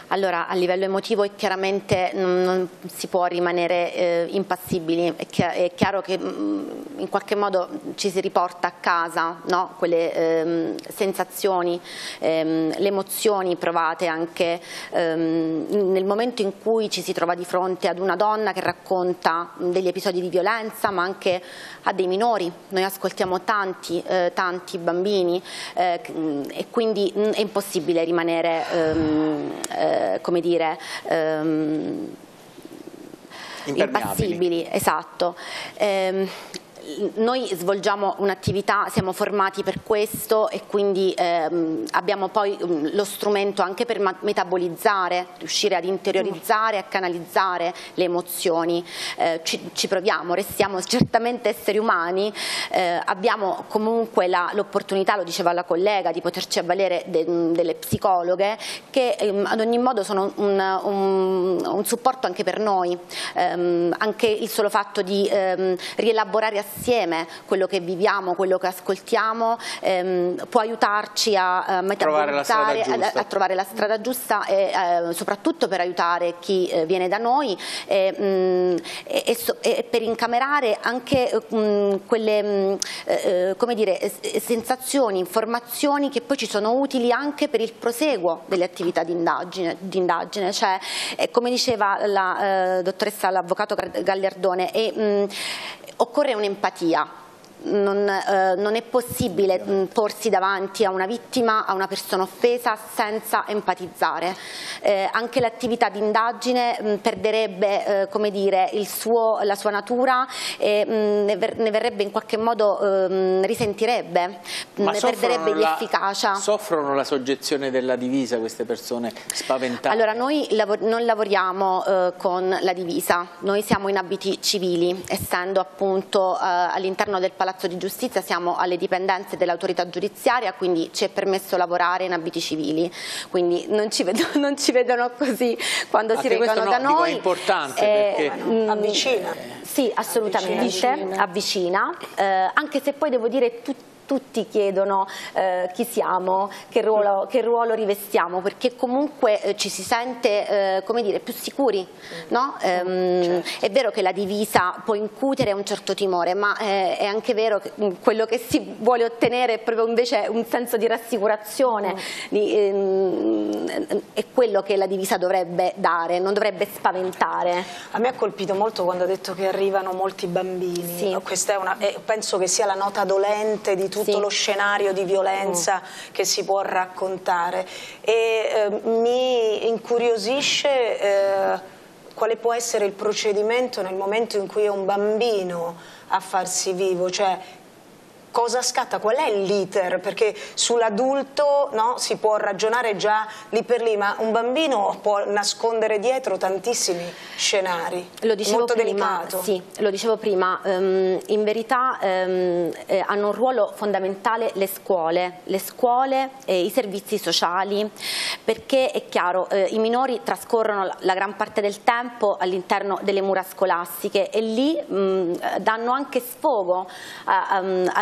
Allora, a livello emotivo è chiaramente non, si può rimanere eh, impassibili, è, chi è, chiaro che mh, mm, in qualche modo ci si riporta a casa no? quelle ehm, sensazioni, ehm, le emozioni provate anche ehm, nel momento in cui ci si trova di fronte ad una donna che racconta degli episodi di violenza ma anche a dei minori, noi ascoltiamo tanti, eh, tanti bambini eh, e quindi mh, è impossibile rimanere ehm, eh, come dire ehm, impassibili, esatto. Eh, noi svolgiamo un'attività, siamo formati per questo e quindi ehm, abbiamo poi um, lo strumento anche per metabolizzare, riuscire ad interiorizzare, a canalizzare le emozioni. Eh, ci, ci, proviamo, restiamo certamente esseri umani, eh, abbiamo comunque l'opportunità, lo diceva la collega, di poterci avvalere de, delle psicologhe che ehm, ad ogni modo sono un, un, un, supporto anche per noi, ehm, anche il solo fatto di ehm, rielaborare assieme assieme quello che viviamo, quello che ascoltiamo, ehm, può aiutarci a, a metabolizzare, a, a, trovare la strada giusta e eh, soprattutto per aiutare chi eh, viene da noi e, mh, mm, e, e, so, e, per incamerare anche mh, mm, quelle mh, mm, eh, come dire, sensazioni, informazioni che poi ci sono utili anche per il proseguo delle attività di indagine, di indagine. Cioè, come diceva la eh, dottoressa, l'avvocato Gagliardone, occorre un'empatia non, eh, non, è possibile mh, porsi davanti a una vittima, a una persona offesa senza empatizzare. Eh, anche l'attività di indagine mh, perderebbe eh, dire, suo, la sua natura e mh, ne, ver ne, verrebbe in qualche modo ehm, risentirebbe, Ma ne perderebbe l'efficacia. Soffrono la soggezione della divisa queste persone spaventate? Allora noi lav non lavoriamo eh, con la divisa, noi siamo in abiti civili, essendo appunto eh, all'interno del palazzo Palazzo di Giustizia siamo alle dipendenze dell'autorità giudiziaria, quindi ci è permesso lavorare in abiti civili, quindi non ci vedono, non ci vedono così quando Anche si recano no, da noi. è importante eh, perché... Mh, avvicina. Sì, assolutamente, avvicina, avvicina eh, anche se poi devo dire tutti tutti chiedono eh, chi siamo, che ruolo, che ruolo, rivestiamo, perché comunque eh, ci si sente eh, come dire, più sicuri. No? Ehm, certo. È vero che la divisa può incutere un certo timore, ma eh, è anche vero che mm, quello che si vuole ottenere è proprio invece un senso di rassicurazione, di, ehm, è quello che la divisa dovrebbe dare, non dovrebbe spaventare. A me ha colpito molto quando ha detto che arrivano molti bambini, sì. Questa è una, penso che sia la nota dolente di tutto sì. lo scenario di violenza mm. che si può raccontare e eh, mi incuriosisce eh, quale può essere il procedimento nel momento in cui è un bambino a farsi vivo, cioè cosa scatta, qual è l'iter, perché sull'adulto no, si può ragionare già lì per lì, ma un bambino può nascondere dietro tantissimi scenari, lo dicevo molto prima, delicato. Sì, lo dicevo prima, um, in verità um, eh, hanno un ruolo fondamentale le scuole, le scuole e i servizi sociali, perché è chiaro, eh, i minori trascorrono la, la, gran parte del tempo all'interno delle mura scolastiche e lì mh, danno anche sfogo a, a,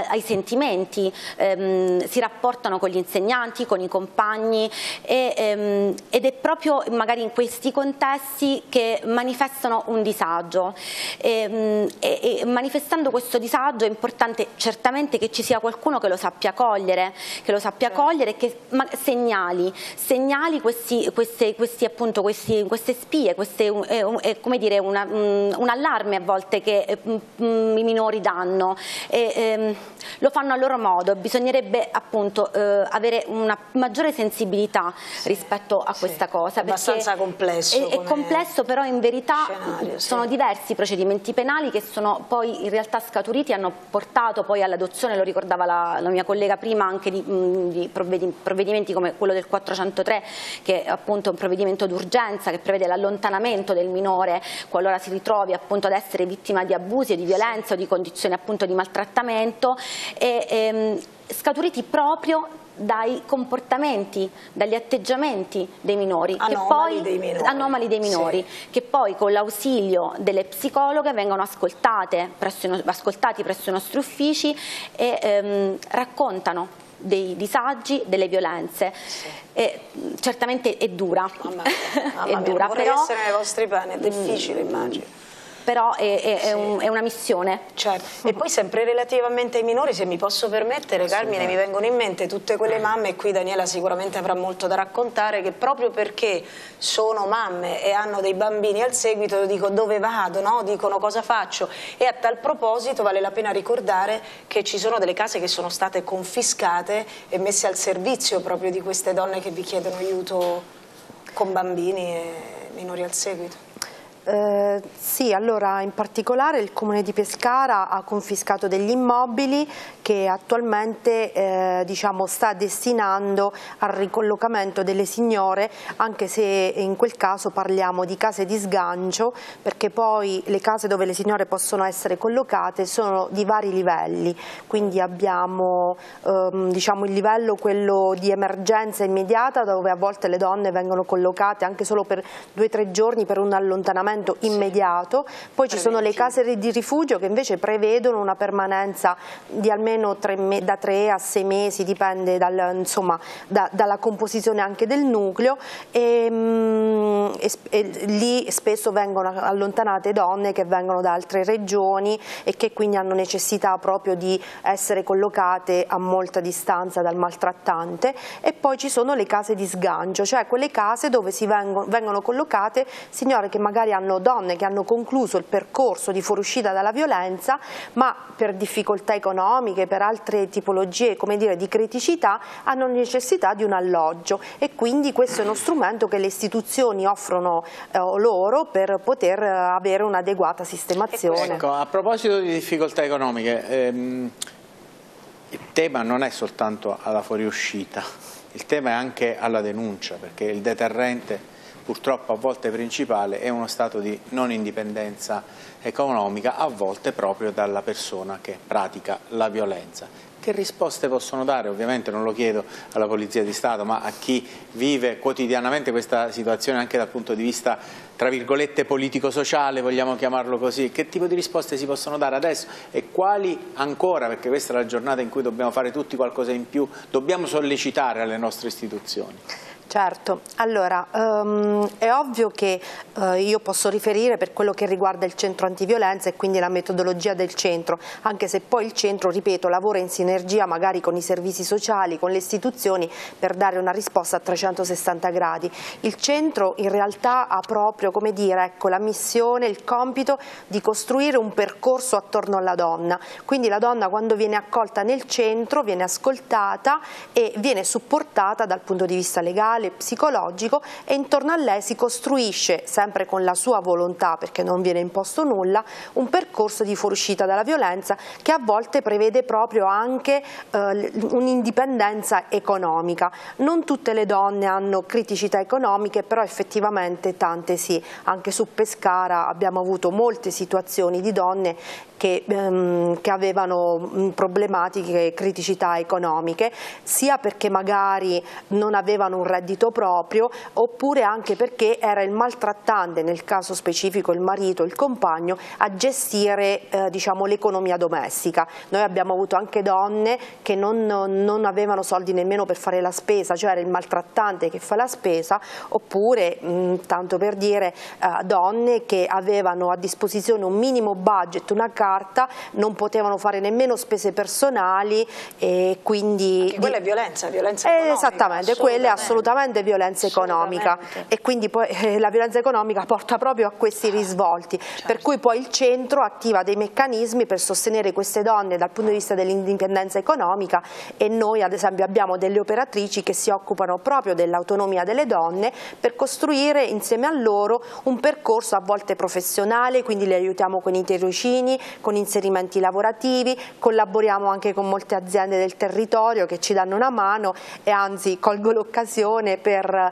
ai sentimenti, ehm, si rapportano con gli insegnanti, con i compagni e, ehm, ed è proprio magari in questi contesti che manifestano un disagio ehm, e, e, manifestando questo disagio è importante certamente che ci sia qualcuno che lo sappia cogliere, che lo sappia certo. cogliere e che segnali, segnali questi, queste, questi, appunto, questi, queste spie, queste, è, è, come dire una, un, un, allarme a volte che eh, i minori danno. E, ehm, lo fanno a loro modo, bisognerebbe appunto eh, avere una maggiore sensibilità sì, rispetto a sì, questa cosa. È abbastanza complesso. È, è complesso però in verità scenario, sono sì. diversi procedimenti penali che sono poi in realtà scaturiti, hanno portato poi all'adozione, lo ricordava la, la, mia collega prima, anche di, mh, di provvedimenti come quello del 403 che è appunto un provvedimento d'urgenza che prevede l'allontanamento del minore qualora si ritrovi appunto ad essere vittima di abusi o di violenza o di condizioni appunto di maltrattamento e, ehm, scaturiti proprio dai comportamenti, dagli atteggiamenti dei minori, anomali, poi, dei, minori. anomali dei minori sì. che poi con l'ausilio delle psicologhe vengono ascoltate presso, ascoltati presso i nostri uffici e ehm, raccontano dei disagi, delle violenze. Sì. E, certamente è dura, mamma mia, mamma è dura, però essere nei vostri panni, è difficile immagino però è, è, sì. è, un, è una missione. Certo. E poi sempre relativamente ai minori, se mi posso permettere, Carmine, mi vengono in mente tutte quelle mamme, e qui Daniela sicuramente avrà molto da raccontare, che proprio perché sono mamme e hanno dei bambini al seguito, dico dove vado, no? dicono cosa faccio e a tal proposito vale la pena ricordare che ci sono delle case che sono state confiscate e messe al servizio proprio di queste donne che vi chiedono aiuto con bambini e minori al seguito. Eh, sì, allora in particolare il Comune di Pescara ha confiscato degli immobili che attualmente eh, diciamo, sta destinando al ricollocamento delle signore anche se in quel caso parliamo di case di sgancio perché poi le case dove le signore possono essere collocate sono di vari livelli, quindi abbiamo ehm, diciamo, il livello quello di emergenza immediata dove a volte le donne vengono collocate anche solo per due o tre giorni per un allontanamento allontanamento immediato, poi ci sono le case di rifugio che invece prevedono una permanenza di almeno tre, da tre a sei mesi, dipende dal, insomma, da, dalla composizione anche del nucleo. E, mm, e, e, lì spesso vengono allontanate donne che vengono da altre regioni e che quindi hanno necessità proprio di essere collocate a molta distanza dal maltrattante. E poi ci sono le case di sgancio, cioè quelle case dove si vengono, vengono collocate signore che magari hanno hanno donne che hanno concluso il percorso di fuoriuscita dalla violenza ma per difficoltà economiche, per altre tipologie dire, di criticità hanno necessità di un alloggio e quindi questo è uno strumento che le istituzioni offrono eh, loro per poter avere un'adeguata sistemazione. Ecco, a proposito di difficoltà economiche, ehm, il tema non è soltanto alla fuoriuscita, il tema è anche alla denuncia perché il deterrente purtroppo a volte principale è uno stato di non indipendenza economica, a volte proprio dalla persona che pratica la violenza. Che risposte possono dare? Ovviamente non lo chiedo alla Polizia di Stato, ma a chi vive quotidianamente questa situazione anche dal punto di vista, tra virgolette, politico-sociale, vogliamo chiamarlo così. Che tipo di risposte si possono dare adesso e quali ancora, perché questa è la giornata in cui dobbiamo fare tutti qualcosa in più, dobbiamo sollecitare alle nostre istituzioni? Certo, allora um, è ovvio che uh, io posso riferire per quello che riguarda il centro antiviolenza e quindi la metodologia del centro, anche se poi il centro, ripeto, lavora in sinergia magari con i servizi sociali, con le istituzioni per dare una risposta a 360 gradi. Il centro in realtà ha proprio come dire, ecco, la missione, il compito di costruire un percorso attorno alla donna, quindi la donna quando viene accolta nel centro viene ascoltata e viene supportata dal punto di vista legale, sociale, psicologico e intorno a lei si costruisce, sempre con la sua volontà perché non viene imposto nulla, un percorso di fuoriuscita dalla violenza che a volte prevede proprio anche eh, un'indipendenza economica. Non tutte le donne hanno criticità economiche, però effettivamente tante sì. Anche su Pescara abbiamo avuto molte situazioni di donne che, ehm, che avevano mm, problematiche criticità economiche, sia perché magari non avevano un reddito proprio oppure anche perché era il maltrattante, nel caso specifico il marito, il compagno, a gestire eh, diciamo, l'economia domestica. Noi abbiamo avuto anche donne che non, non, avevano soldi nemmeno per fare la spesa, cioè era il maltrattante che fa la spesa, oppure, mh, mm, tanto per dire, eh, donne che avevano a disposizione un minimo budget, una casa carta, non potevano fare nemmeno spese personali e quindi... Anche quella è violenza, violenza eh, economica. Esattamente, quella è assolutamente violenza economica e quindi poi eh, la violenza economica porta proprio a questi ah, risvolti, certo. per cui poi il centro attiva dei meccanismi per sostenere queste donne dal punto di vista dell'indipendenza economica e noi ad esempio abbiamo delle operatrici che si occupano proprio dell'autonomia delle donne per costruire insieme a loro un percorso a volte professionale, quindi le aiutiamo con i tirocini, con inserimenti lavorativi, collaboriamo anche con molte aziende del territorio che ci danno una mano e anzi colgo l'occasione per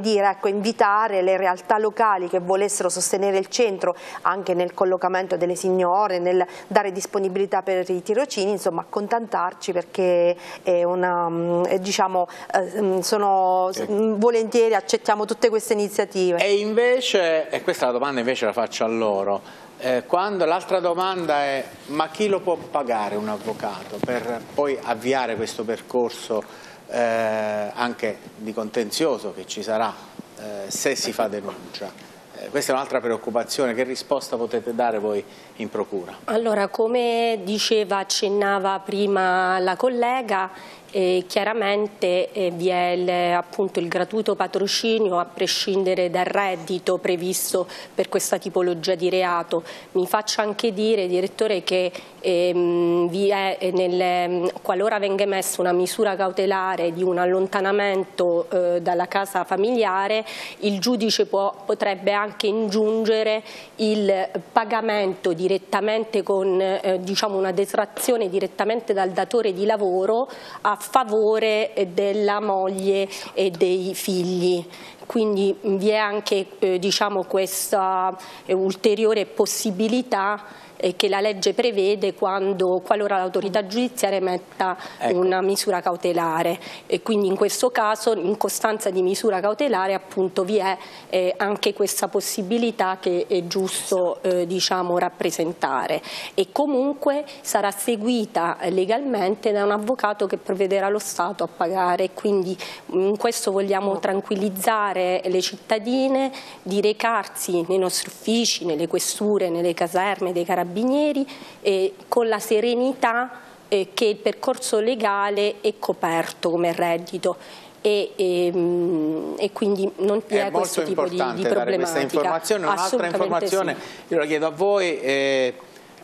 dire, ecco, invitare le realtà locali che volessero sostenere il centro anche nel collocamento delle signore, nel dare disponibilità per i tirocini, insomma accontentarci perché una, diciamo, eh, sono, sì. volentieri accettiamo tutte queste iniziative. E invece, e questa è la domanda invece la faccio a loro, Eh, l'altra domanda è ma chi lo può pagare un avvocato per poi avviare questo percorso eh, anche di contenzioso che ci sarà eh, se si fa denuncia? Eh, questa è un'altra preoccupazione, che risposta potete dare voi in procura? Allora, come diceva, accennava prima la collega, eh, chiaramente eh, vi è il, appunto, il gratuito patrocinio a prescindere dal reddito previsto per questa tipologia di reato. Mi faccio anche dire, direttore, che ehm, è nel, qualora venga emessa una misura cautelare di un allontanamento eh, dalla casa familiare, il giudice può, potrebbe anche ingiungere il pagamento direttamente con eh, diciamo una detrazione direttamente dal datore di lavoro a favore della moglie e dei figli. Quindi vi è anche eh, diciamo, questa eh, ulteriore possibilità eh, che la legge prevede quando, qualora l'autorità giudiziaria emetta ecco. una misura cautelare. E quindi in questo caso in costanza di misura cautelare appunto vi è eh, anche questa possibilità che è giusto eh, diciamo, rappresentare. E comunque sarà seguita legalmente da un avvocato che provvederà lo Stato a pagare. Quindi in questo vogliamo tranquillizzare le cittadine di recarsi nei nostri uffici, nelle questure, nelle caserme dei carabinieri carabinieri eh, con la serenità eh, che il percorso legale è coperto come reddito. E, e, ehm, e, quindi non è, è questo tipo di, di problematica. questa informazione. Un'altra informazione, io la chiedo a voi, eh,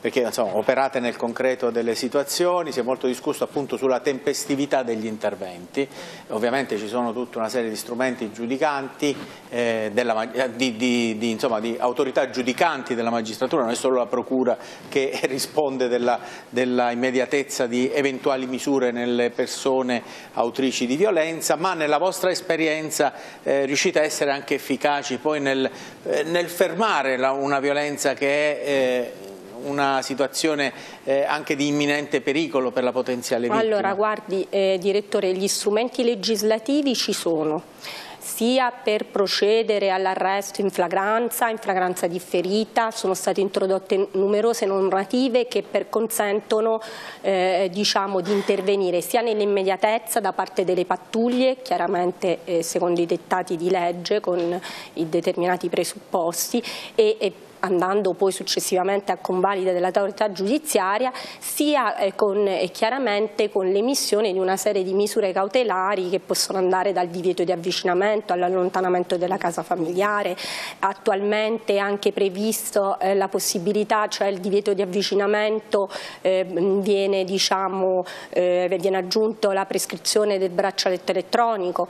perché insomma, operate nel concreto delle situazioni, si è molto discusso appunto sulla tempestività degli interventi, ovviamente ci sono tutta una serie di strumenti giudicanti, eh, della, di, di, di, insomma, di, autorità giudicanti della magistratura, non è solo la procura che risponde della, della immediatezza di eventuali misure nelle persone autrici di violenza, ma nella vostra esperienza eh, riuscite a essere anche efficaci poi nel, eh, nel fermare la, una violenza che è eh, una situazione eh, anche di imminente pericolo per la potenziale vittima? Allora, guardi, eh, direttore, gli strumenti legislativi ci sono sia per procedere all'arresto in flagranza, in flagranza differita, sono state introdotte numerose normative che consentono eh, diciamo, di intervenire sia nell'immediatezza da parte delle pattuglie, chiaramente eh, secondo i dettati di legge con i determinati presupposti e, e andando poi successivamente a convalida dell'autorità giudiziaria, sia eh, con, eh, chiaramente con l'emissione di una serie di misure cautelari che possono andare dal divieto di avvicinamento all'allontanamento della casa familiare, attualmente è anche previsto eh, la possibilità, cioè il divieto di avvicinamento eh, viene, diciamo, eh, viene aggiunto la prescrizione del braccialetto elettronico,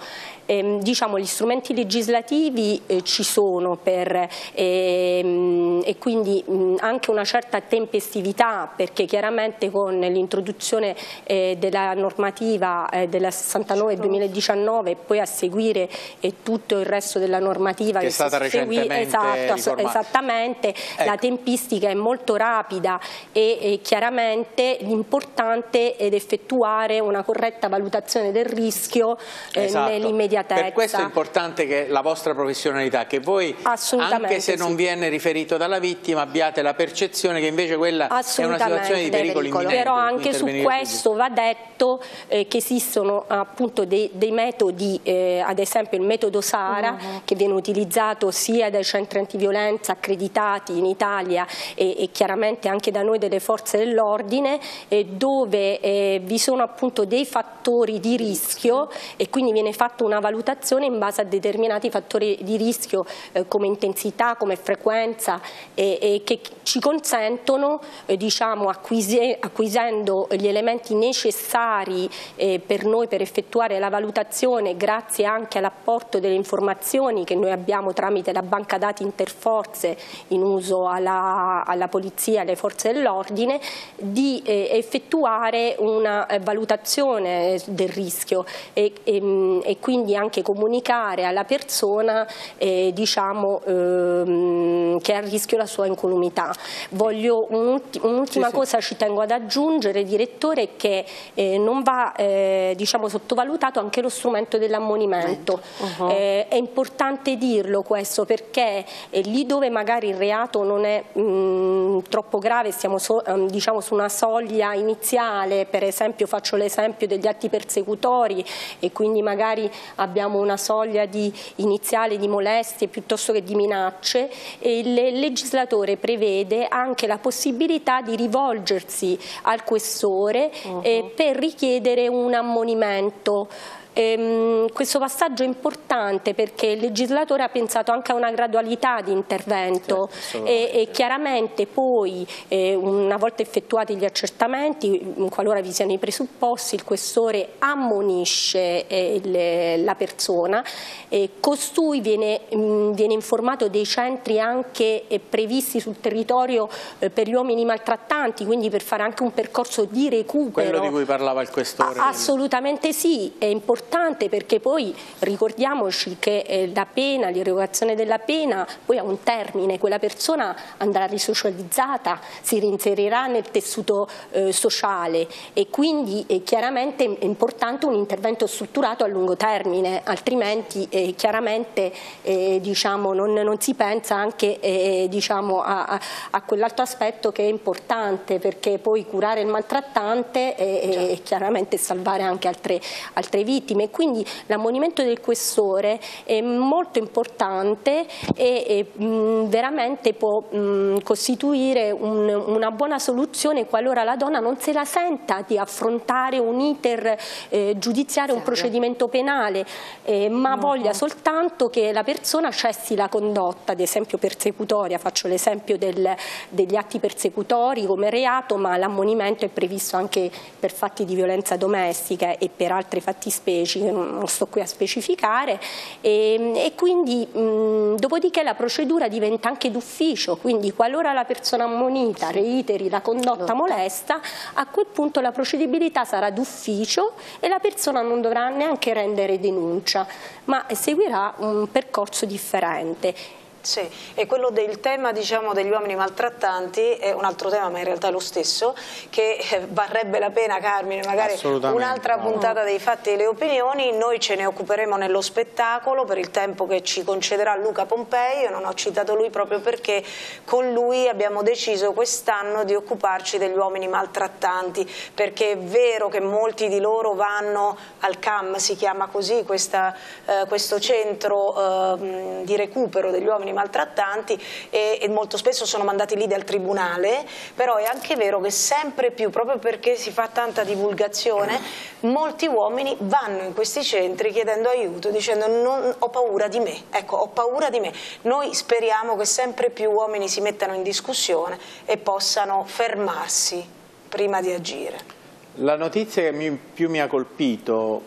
ehm, diciamo, gli strumenti legislativi eh, ci sono per ehm, e quindi anche una certa tempestività perché chiaramente con l'introduzione eh, della normativa eh, della 69-2019 e poi a seguire eh, tutto il resto della normativa che, che è stata recentemente esatto, esattamente, ecco. la tempistica è molto rapida e, e chiaramente l'importante è effettuare una corretta valutazione del rischio esatto. nell'immediatezza. Per questo è importante che la vostra professionalità, che voi anche se non viene riferito ferito dalla vittima abbiate la percezione che invece quella è una situazione di pericolo, pericolo. Però anche su questo va detto eh, che esistono appunto dei, dei metodi, eh, ad esempio il metodo Sara uh -huh. che viene utilizzato sia dai centri antiviolenza accreditati in Italia e, e chiaramente anche da noi delle forze dell'ordine eh, dove eh, vi sono appunto dei fattori di rischio e quindi viene fatta una valutazione in base a determinati fattori di rischio eh, come intensità, come frequenza e, e che ci consentono, eh, diciamo, acquise, acquisendo gli elementi necessari eh, per noi per effettuare la valutazione, grazie anche all'apporto delle informazioni che noi abbiamo tramite la banca dati interforze in uso alla, alla polizia e alle forze dell'ordine, di eh, effettuare una eh, valutazione del rischio e, e, mm, e, quindi anche comunicare alla persona eh, diciamo, ehm, che arriva rischio la sua incolumità. Voglio un'ultima sì, cosa sì. ci tengo ad aggiungere, direttore, che eh, non va eh, diciamo, sottovalutato anche lo strumento dell'ammonimento. Uh -huh. eh, è importante dirlo questo perché eh, lì dove magari il reato non è mh, mm, troppo grave, stiamo so, um, diciamo, su una soglia iniziale, per esempio faccio l'esempio degli atti persecutori e quindi magari abbiamo una soglia di iniziale di molestie piuttosto che di minacce, il legislatore prevede anche la possibilità di rivolgersi al questore uh -huh. eh, per richiedere un ammonimento. Ehm, questo passaggio è importante perché il legislatore ha pensato anche a una gradualità di intervento certo, e, e, chiaramente poi eh, una volta effettuati gli accertamenti, qualora vi siano i presupposti, il questore ammonisce eh, il, la persona, e costui viene, mh, viene, informato dei centri anche eh, previsti sul territorio eh, per gli uomini maltrattanti, quindi per fare anche un percorso di recupero. Quello di cui parlava il questore. assolutamente sì, è importante importante perché poi ricordiamoci che eh, la pena, l'irrogazione della pena poi ha un termine, quella persona andrà risocializzata, si reinserirà nel tessuto eh, sociale. E quindi eh, chiaramente è importante un intervento strutturato a lungo termine, altrimenti eh, chiaramente eh, diciamo, non, non, si pensa anche eh, diciamo, a, a, quell'altro aspetto che è importante perché poi curare il maltrattante e chiaramente salvare anche altre, altre vittime vittime, quindi l'ammonimento del questore è molto importante e, e mh, veramente può mh, costituire un, una buona soluzione qualora la donna non se la senta di affrontare un iter eh, giudiziario, un procedimento penale, eh, ma voglia soltanto che la persona cessi la condotta, ad esempio persecutoria, faccio l'esempio degli atti persecutori come reato, ma l'ammonimento è previsto anche per fatti di violenza domestica e per altre fattispecie specie che non sto qui a specificare e, e quindi mh, dopodiché la procedura diventa anche d'ufficio, quindi qualora la persona ammonita reiteri la condotta molesta, a quel punto la procedibilità sarà d'ufficio e la persona non dovrà neanche rendere denuncia, ma seguirà un percorso differente. Sì, e quello del tema diciamo, degli uomini maltrattanti è un altro tema, ma in realtà è lo stesso, che eh, varrebbe la pena, Carmine, magari un'altra puntata dei fatti e delle opinioni, noi ce ne occuperemo nello spettacolo per il tempo che ci concederà Luca Pompei, io non ho citato lui proprio perché con lui abbiamo deciso quest'anno di occuparci degli uomini maltrattanti, perché è vero che molti di loro vanno al CAM, si chiama così questa, eh, questo centro eh, di recupero degli uomini maltrattanti e, e, molto spesso sono mandati lì dal tribunale, però è anche vero che sempre più, proprio perché si fa tanta divulgazione, molti uomini vanno in questi centri chiedendo aiuto, dicendo non, ho paura di me, ecco ho paura di me. Noi speriamo che sempre più uomini si mettano in discussione e possano fermarsi prima di agire. La notizia che mi, più mi ha colpito,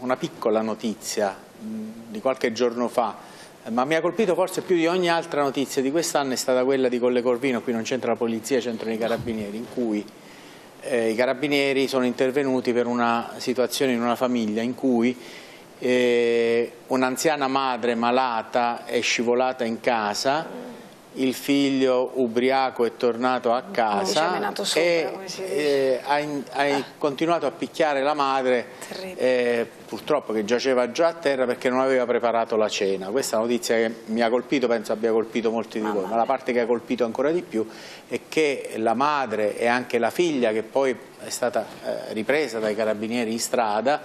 una piccola notizia di qualche giorno fa, ma mi ha colpito forse più di ogni altra notizia di quest'anno è stata quella di Colle Corvino, qui non c'entra la polizia, c'entrano i carabinieri, in cui eh, i carabinieri sono intervenuti per una situazione in una famiglia in cui eh, un'anziana madre malata è scivolata in casa il figlio ubriaco è tornato a casa sopra, e eh, ha, in, ha, continuato a picchiare la madre eh, purtroppo che giaceva già a terra perché non aveva preparato la cena. Questa è una notizia che mi ha colpito penso abbia colpito molti di voi ma la parte che ha colpito ancora di più è che la madre e anche la figlia che poi è stata eh, ripresa dai carabinieri in strada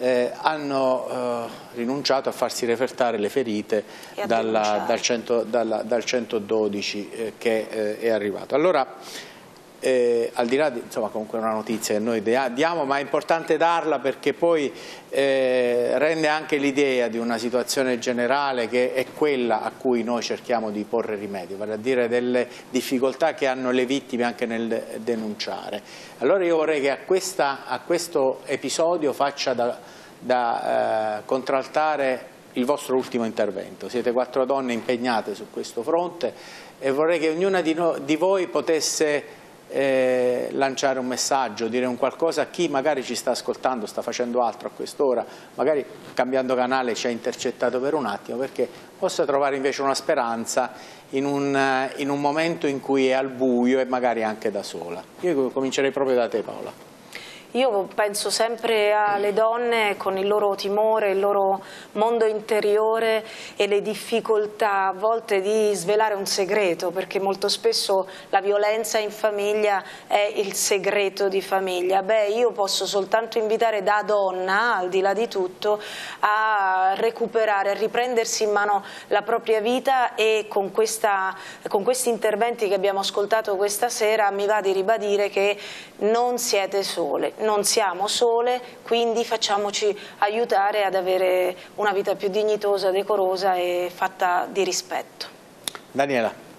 eh, hanno eh, rinunciato a farsi refertare le ferite dalla, dal, 100, dalla, dal, 112 eh, che eh, è arrivato. Allora, eh, al di là di, insomma comunque una notizia che noi diamo, ma è importante darla perché poi eh, rende anche l'idea di una situazione generale che è quella a cui noi cerchiamo di porre rimedio, vale a dire delle difficoltà che hanno le vittime anche nel denunciare. Allora io vorrei che a, questa, a questo episodio faccia da, da eh, contraltare il vostro ultimo intervento. Siete quattro donne impegnate su questo fronte e vorrei che ognuna di, no, di voi potesse eh, lanciare un messaggio, dire un qualcosa a chi magari ci sta ascoltando, sta facendo altro a quest'ora, magari cambiando canale ci ha intercettato per un attimo, perché possa trovare invece una speranza in un, in un momento in cui è al buio e magari anche da sola. Io comincerei proprio da te Paola. Io penso sempre alle donne con il loro timore, il loro mondo interiore e le difficoltà a volte di svelare un segreto, perché molto spesso la violenza in famiglia è il segreto di famiglia. Beh, io posso soltanto invitare da donna, al di là di tutto, a recuperare, a riprendersi in mano la propria vita e con, questa, con questi interventi che abbiamo ascoltato questa sera mi va di ribadire che non siete sole, non siamo sole, quindi facciamoci aiutare ad avere una vita più dignitosa, decorosa e fatta di rispetto. Daniela.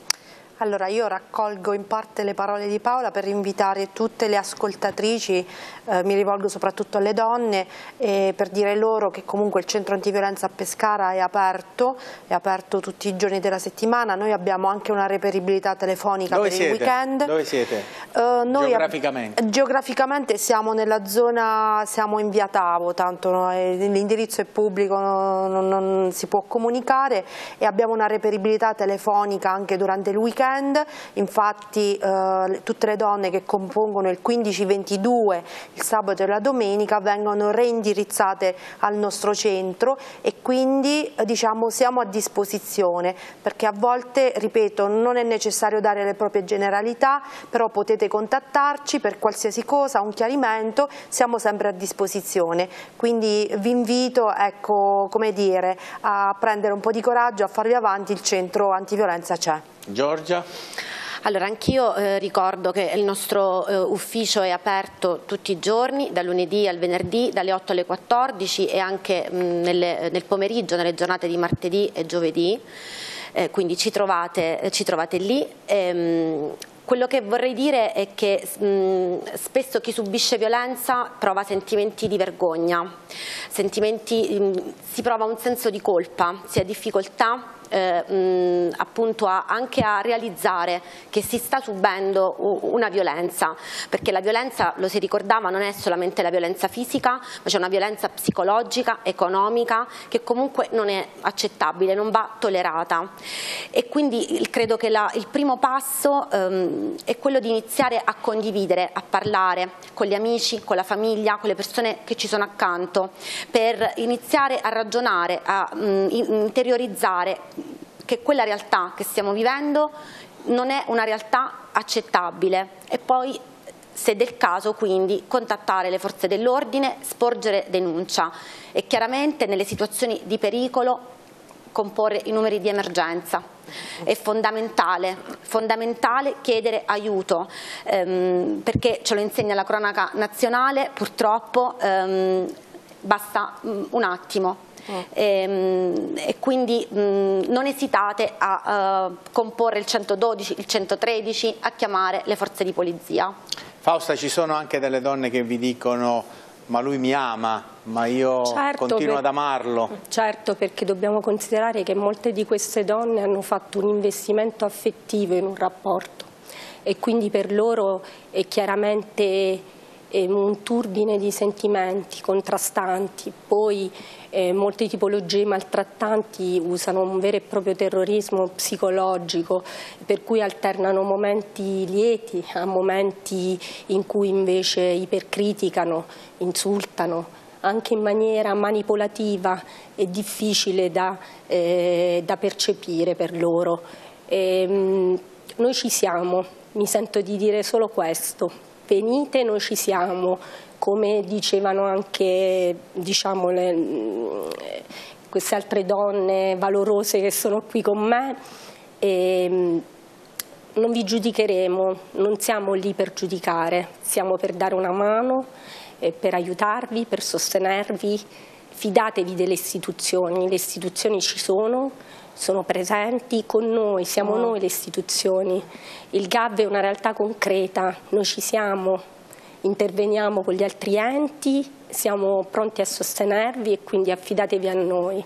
Allora io raccolgo in parte le parole di Paola per invitare tutte le ascoltatrici, eh, mi rivolgo soprattutto alle donne, eh, per dire loro che comunque il centro antiviolenza a Pescara è aperto, è aperto tutti i giorni della settimana, noi abbiamo anche una reperibilità telefonica Dove per siete? il weekend. Dove siete? Uh, noi geograficamente? geograficamente siamo nella zona, siamo in via Tavo, tanto no, l'indirizzo è pubblico, non, non si può comunicare e abbiamo una reperibilità telefonica anche durante il weekend weekend, infatti eh, tutte le donne che compongono il 15-22, il sabato e la domenica, vengono reindirizzate al nostro centro e quindi eh, diciamo, siamo a disposizione perché a volte, ripeto, non è necessario dare le proprie generalità, però potete contattarci per qualsiasi cosa, un chiarimento, siamo sempre a disposizione. Quindi vi invito ecco, dire, a prendere un po' di coraggio, a farvi avanti, il centro antiviolenza c'è. Giorgia? Allora, anch'io eh, ricordo che il nostro eh, ufficio è aperto tutti i giorni, dal lunedì al venerdì, dalle 8 alle 14 e anche mh, nelle, nel pomeriggio, nelle giornate di martedì e giovedì, eh, quindi ci trovate, ci trovate lì. Ehm, quello che vorrei dire è che mh, spesso chi subisce violenza prova sentimenti di vergogna, sentimenti, mh, si prova un senso di colpa, si ha difficoltà eh, mh, appunto a, anche a realizzare che si sta subendo una violenza, perché la violenza, lo si ricordava, non è solamente la violenza fisica, ma c'è una violenza psicologica, economica, che comunque non è accettabile, non va tollerata. E quindi credo che la, il primo passo ehm, è quello di iniziare a condividere, a parlare con gli amici, con la famiglia, con le persone che ci sono accanto, per iniziare a ragionare, a mh, interiorizzare che quella realtà che stiamo vivendo non è una realtà accettabile e poi se del caso quindi contattare le forze dell'ordine, sporgere denuncia e chiaramente nelle situazioni di pericolo comporre i numeri di emergenza. È fondamentale, fondamentale chiedere aiuto ehm, perché ce lo insegna la cronaca nazionale, purtroppo ehm, basta um, un attimo Mm. E, ehm, e, quindi mh, mm, non esitate a uh, comporre il 112, il 113, a chiamare le forze di polizia. Fausta, ci sono anche delle donne che vi dicono ma lui mi ama, ma io certo continuo per, ad amarlo. Certo, perché dobbiamo considerare che molte di queste donne hanno fatto un investimento affettivo in un rapporto e quindi per loro è chiaramente un turbine di sentimenti contrastanti, poi eh, molte tipologie maltrattanti usano un vero e proprio terrorismo psicologico per cui alternano momenti lieti a momenti in cui invece ipercriticano, insultano anche in maniera manipolativa e difficile da, eh, da percepire per loro. E, ehm, noi ci siamo, mi sento di dire solo questo, venite, noi ci siamo, come dicevano anche diciamo, le, queste altre donne valorose che sono qui con me. E, ehm, non vi giudicheremo, non siamo lì per giudicare, siamo per dare una mano, per aiutarvi, per sostenervi. Fidatevi delle istituzioni, le istituzioni ci sono, sono presenti con noi, siamo oh. noi le istituzioni. Il GAV è una realtà concreta, noi ci siamo, interveniamo con gli altri enti, siamo pronti a sostenervi e quindi affidatevi a noi.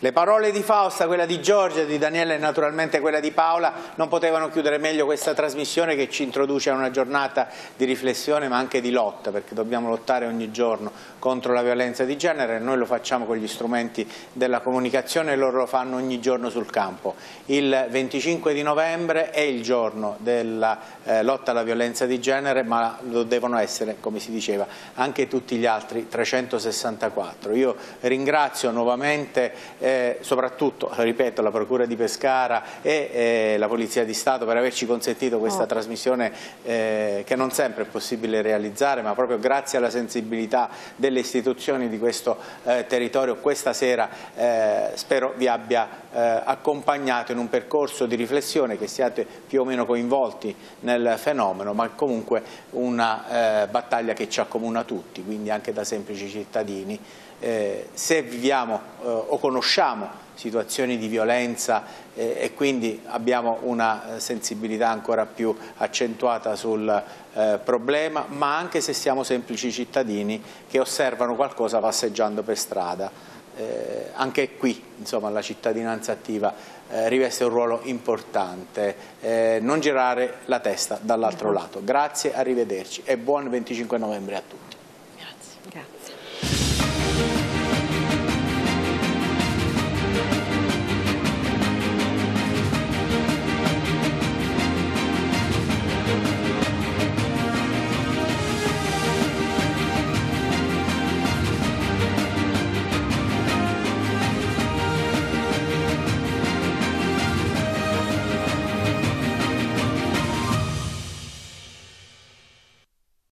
Le parole di Fausta, quella di Giorgia, di Daniele e naturalmente quella di Paola non potevano chiudere meglio questa trasmissione che ci introduce a una giornata di riflessione ma anche di lotta perché dobbiamo lottare ogni giorno contro la violenza di genere, noi lo facciamo con gli strumenti della comunicazione e loro lo fanno ogni giorno sul campo. Il 25 di novembre è il giorno della eh, lotta alla violenza di genere ma lo devono essere, come si diceva, anche tutti gli altri 364. Io ringrazio nuovamente eh, eh, soprattutto, ripeto, la Procura di Pescara e eh, la Polizia di Stato per averci consentito questa oh. trasmissione eh, che non sempre è possibile realizzare, ma proprio grazie alla sensibilità delle istituzioni di questo eh, territorio questa sera eh, spero vi abbia eh, accompagnato in un percorso di riflessione che siate più o meno coinvolti nel fenomeno, ma comunque una battaglia che ci accomuna tutti, quindi anche da semplici cittadini eh, se viviamo eh, o conosciamo situazioni di violenza eh, e quindi abbiamo una eh, sensibilità ancora più accentuata sul eh, problema, ma anche se siamo semplici cittadini che osservano qualcosa passeggiando per strada. Eh, anche qui insomma, la cittadinanza attiva eh, riveste un ruolo importante, eh, non girare la testa dall'altro lato. Grazie, arrivederci e buon 25 novembre a tutti.